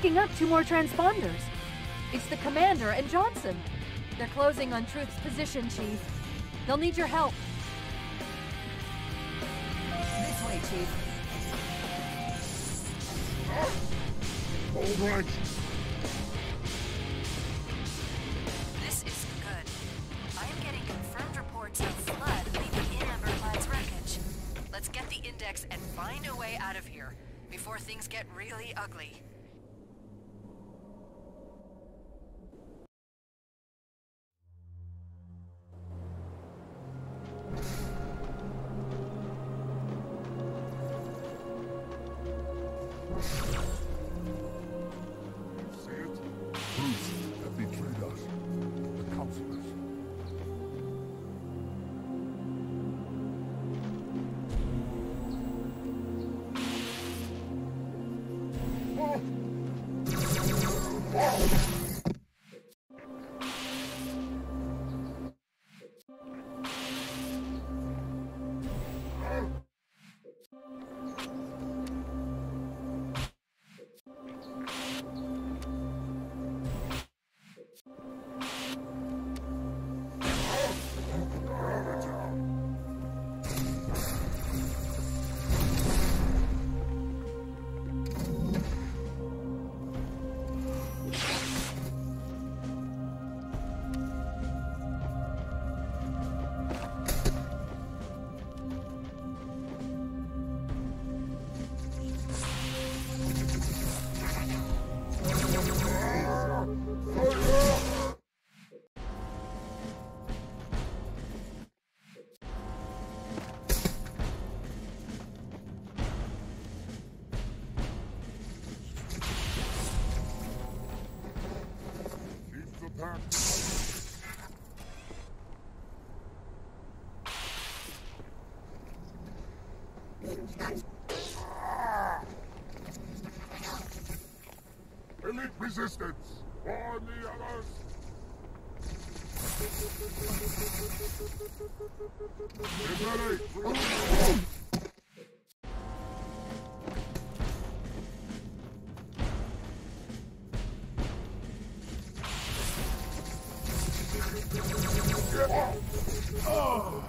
picking up two more transponders. It's the commander and Johnson. They're closing on Truth's position, Chief. They'll need your help. This way, Chief. All right. Elite resistance! On the others! Liberate! Oh!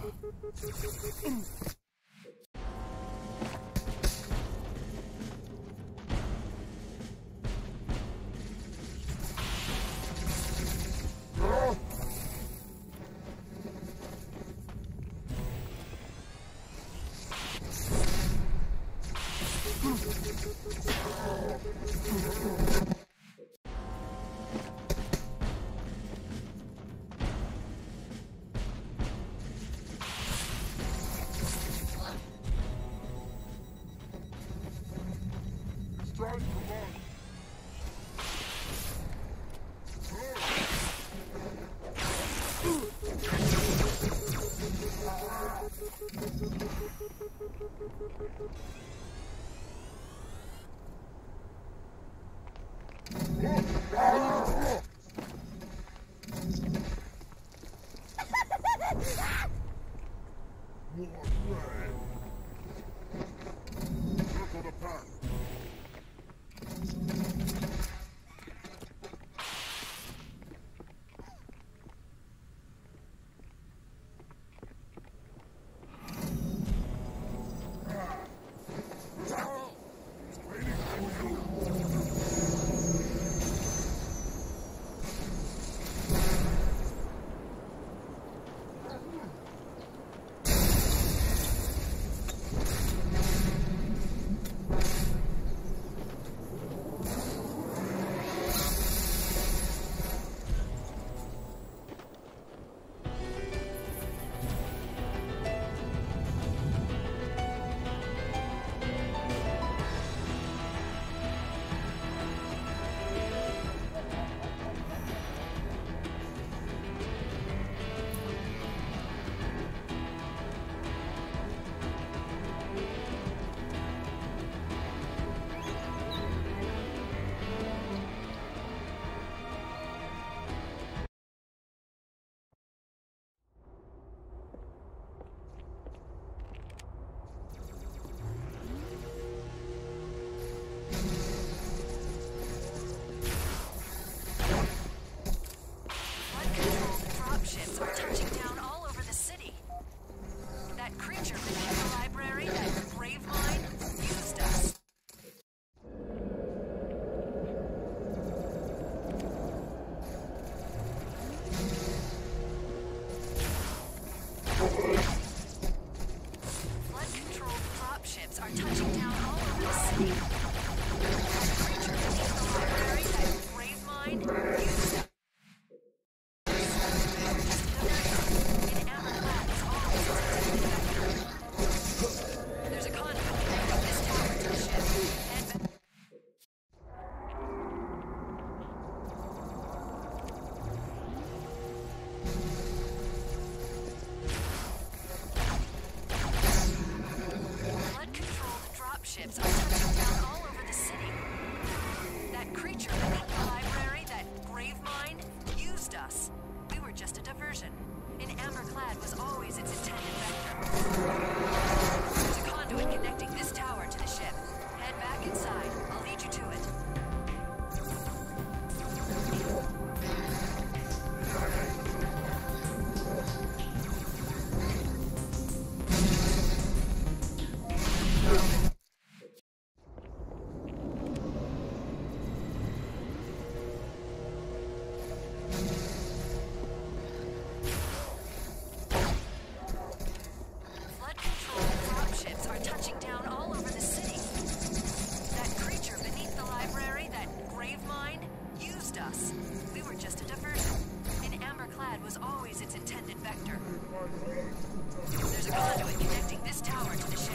There's a conduit connecting this tower to the ship.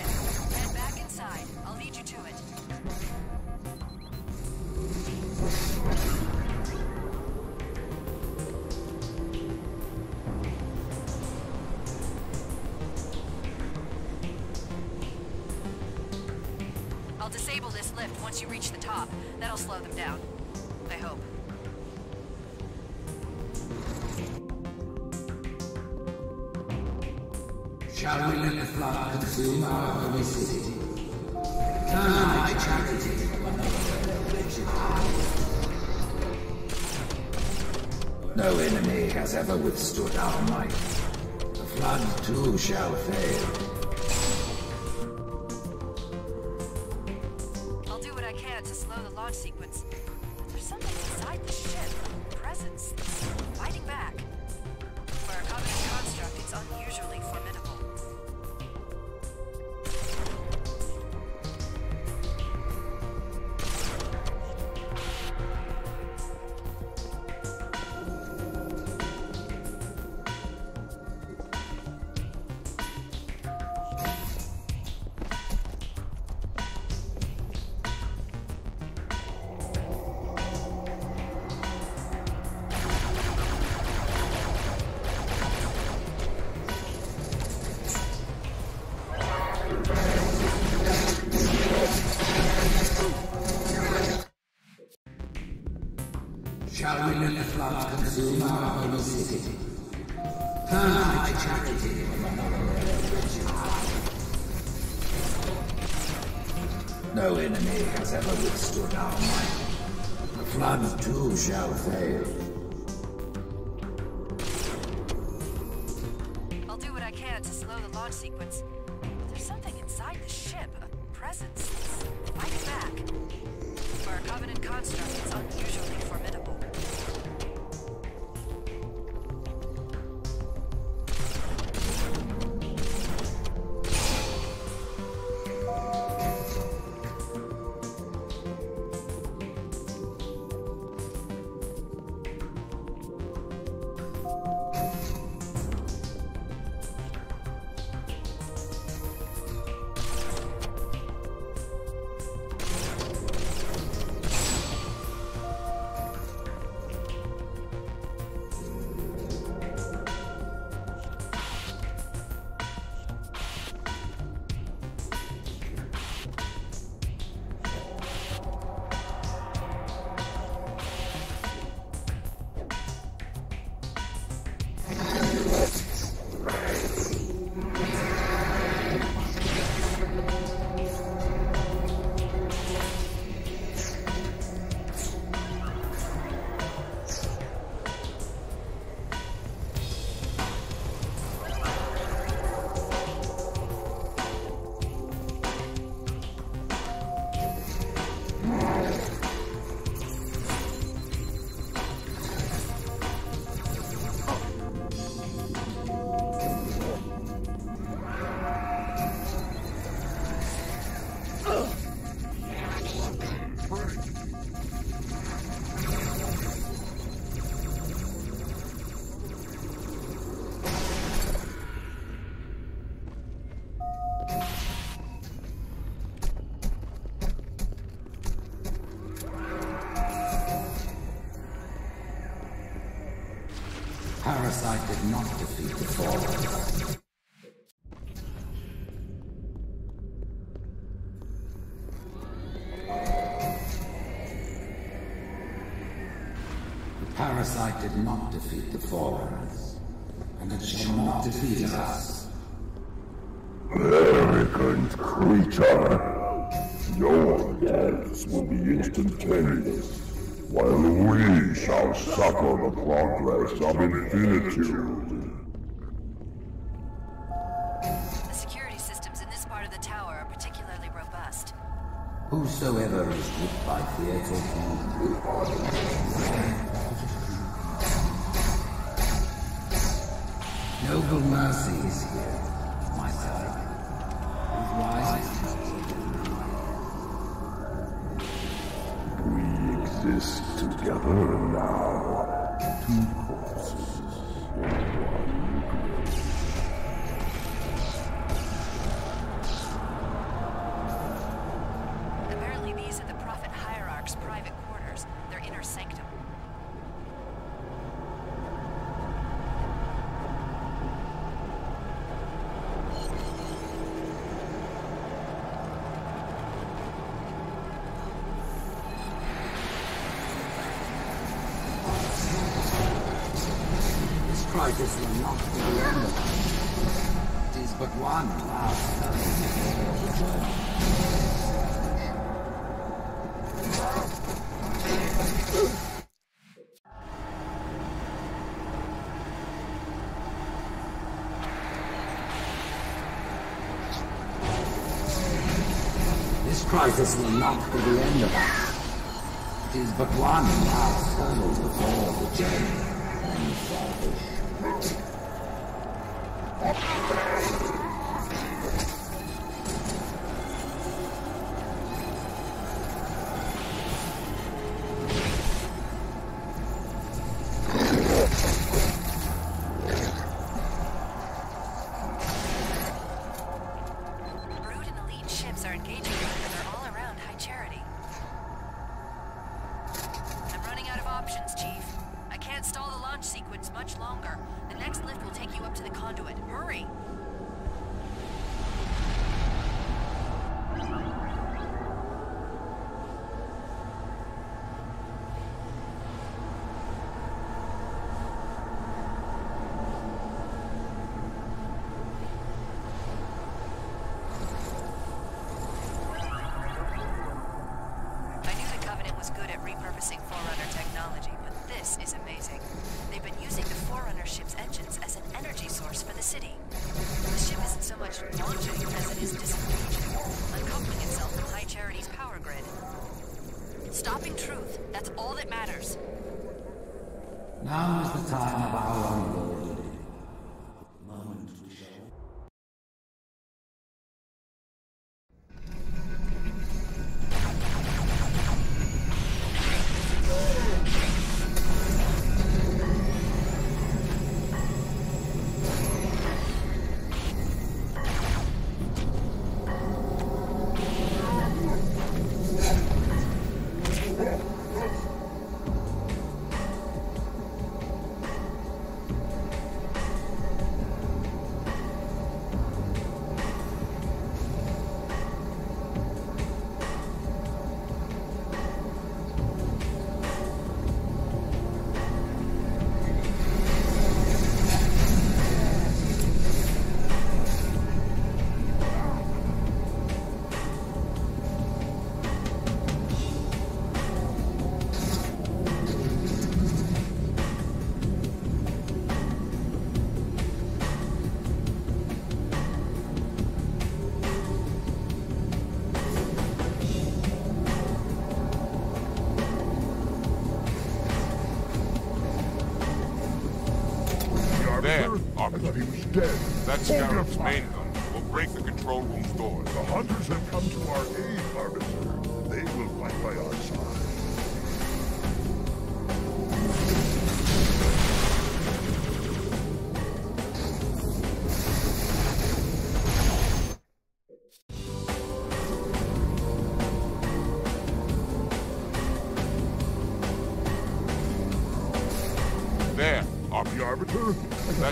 Head back inside. I'll lead you to it. I'll disable this lift once you reach the top. That'll slow them down. I hope. Shall we let the flood consume our holy city? Turn my charity No enemy has ever withstood our might. The flood too shall fail. I'll do what I can to slow the launch sequence. The floods too shall fail. I did not defeat the Fallen. The Parasite did not defeat the Fallen, and it shall not defeat us. Arrogant creature! Your deaths will be instantaneous, while we shall suffer. Noble mercy is here, my son. We exist together now. Two corpses in one. this will not be the end of us. It is but one now, portal before the journey.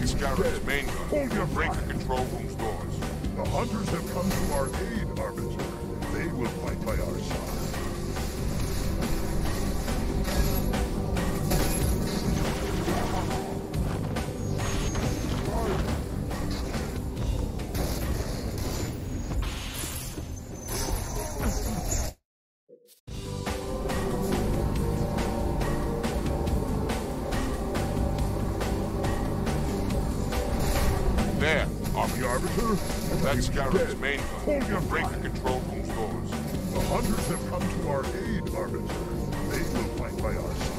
That's Scarab's main gun. Break That's Scarab's main. Hold your break the control room's doors. The hunters have come to our aid, Arbiter. They will fight by our side.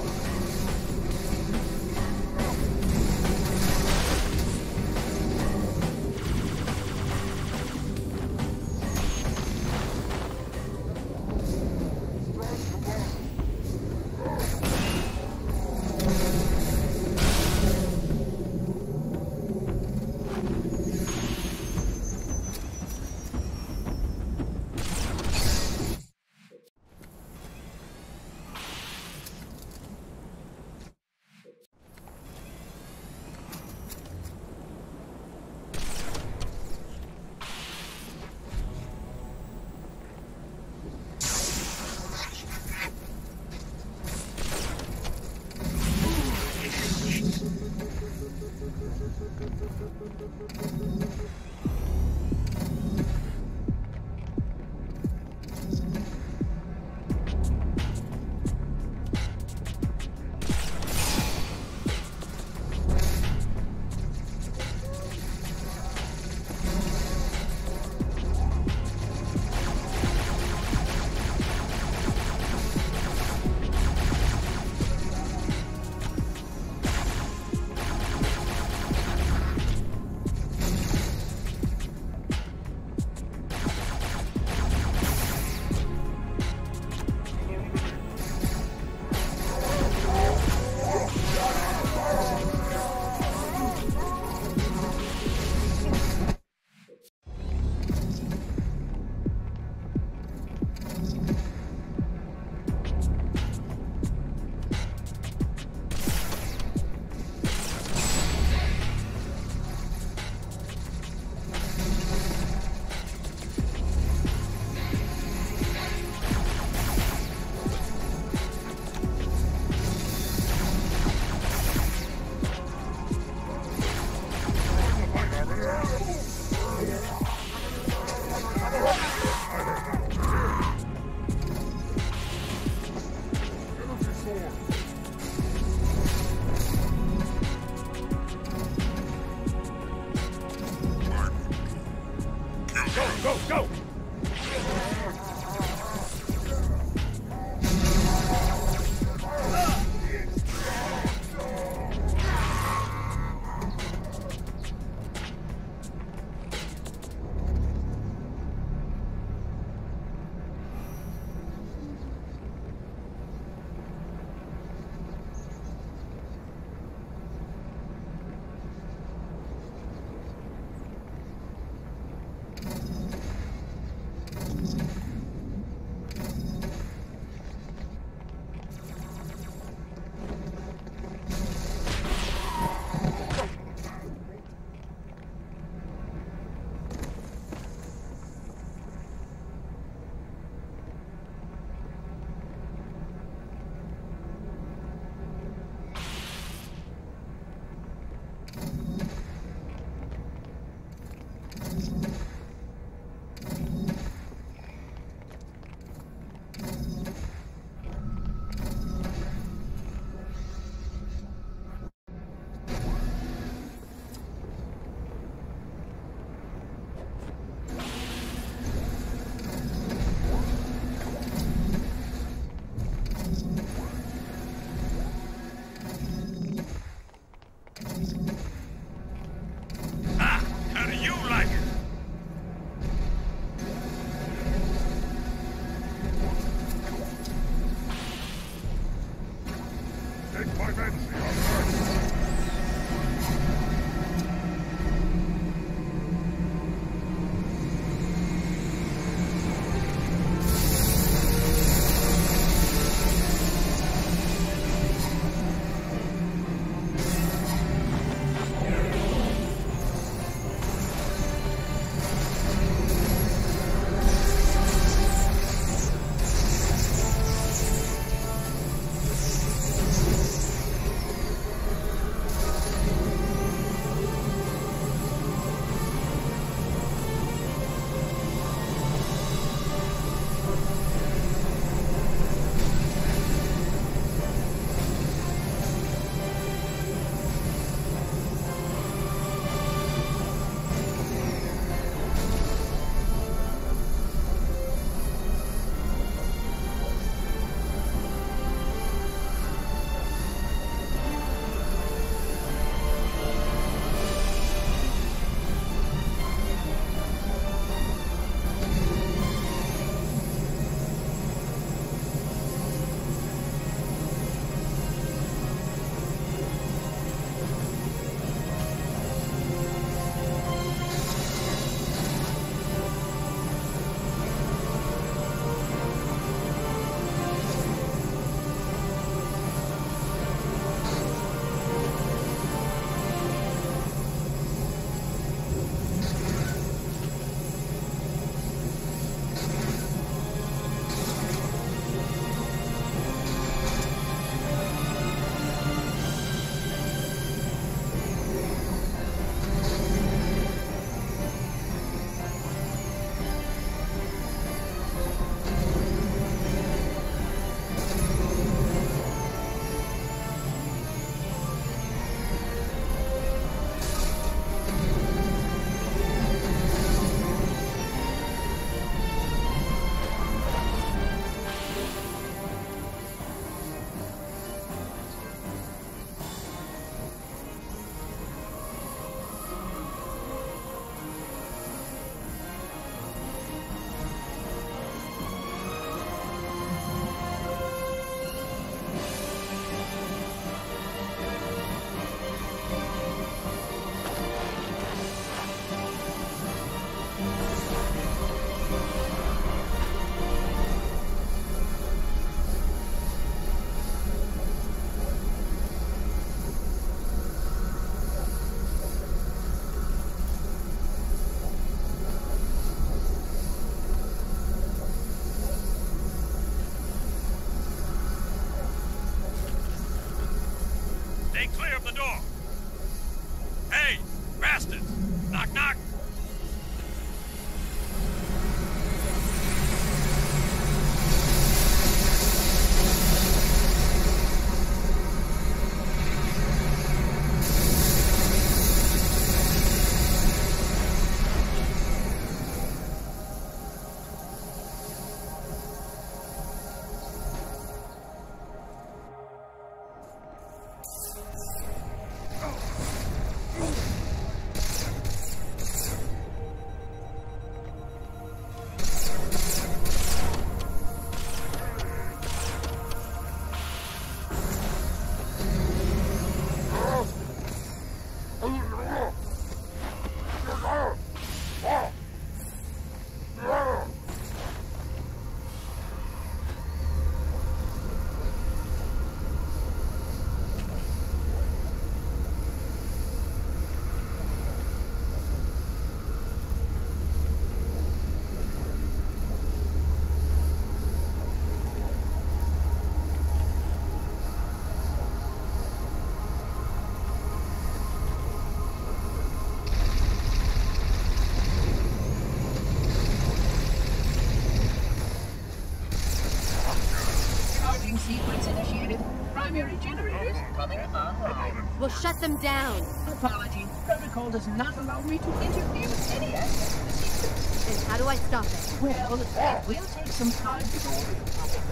Down. Apology. Protocol does not allow me to interfere with any aspect of the secret. Then how do I stop it? Well, it will take some time to go over the process.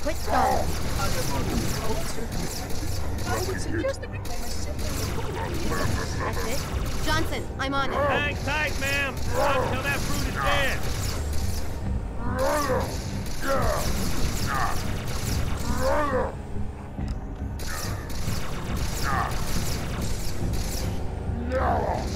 Quit stalling. Under more controlled circumstances, I would suggest the reclaimer simply That's it. Johnson, I'm on it. Hang tight, ma'am. Not until that Brute is dead. No!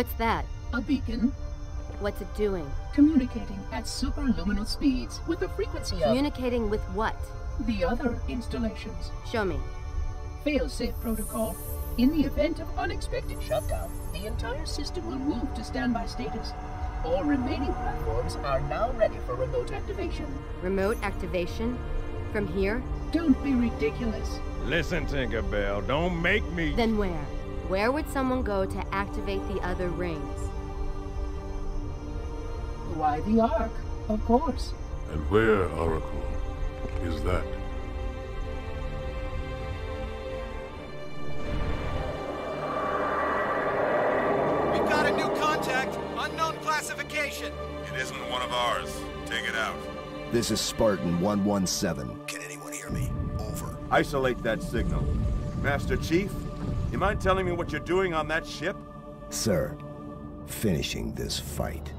What's that? A beacon. What's it doing? Communicating at superluminal speeds with the frequency of Communicating with what? the other installations. Show me. Fail-safe protocol. In the event of unexpected shutdown, the entire system will move to standby status. All remaining platforms are now ready for remote activation. Remote activation? From here? Don't be ridiculous. Listen, Tinkerbell, don't make me. Then where? Where would someone go to activate the other rings? Why the Ark? Of course. And where, Oracle, is that? We've got a new contact. Unknown classification. It isn't one of ours. Take it out. This is Spartan 117. Can anyone hear me? Over. Isolate that signal. Master Chief, you mind telling me what you're doing on that ship? Sir, finishing this fight.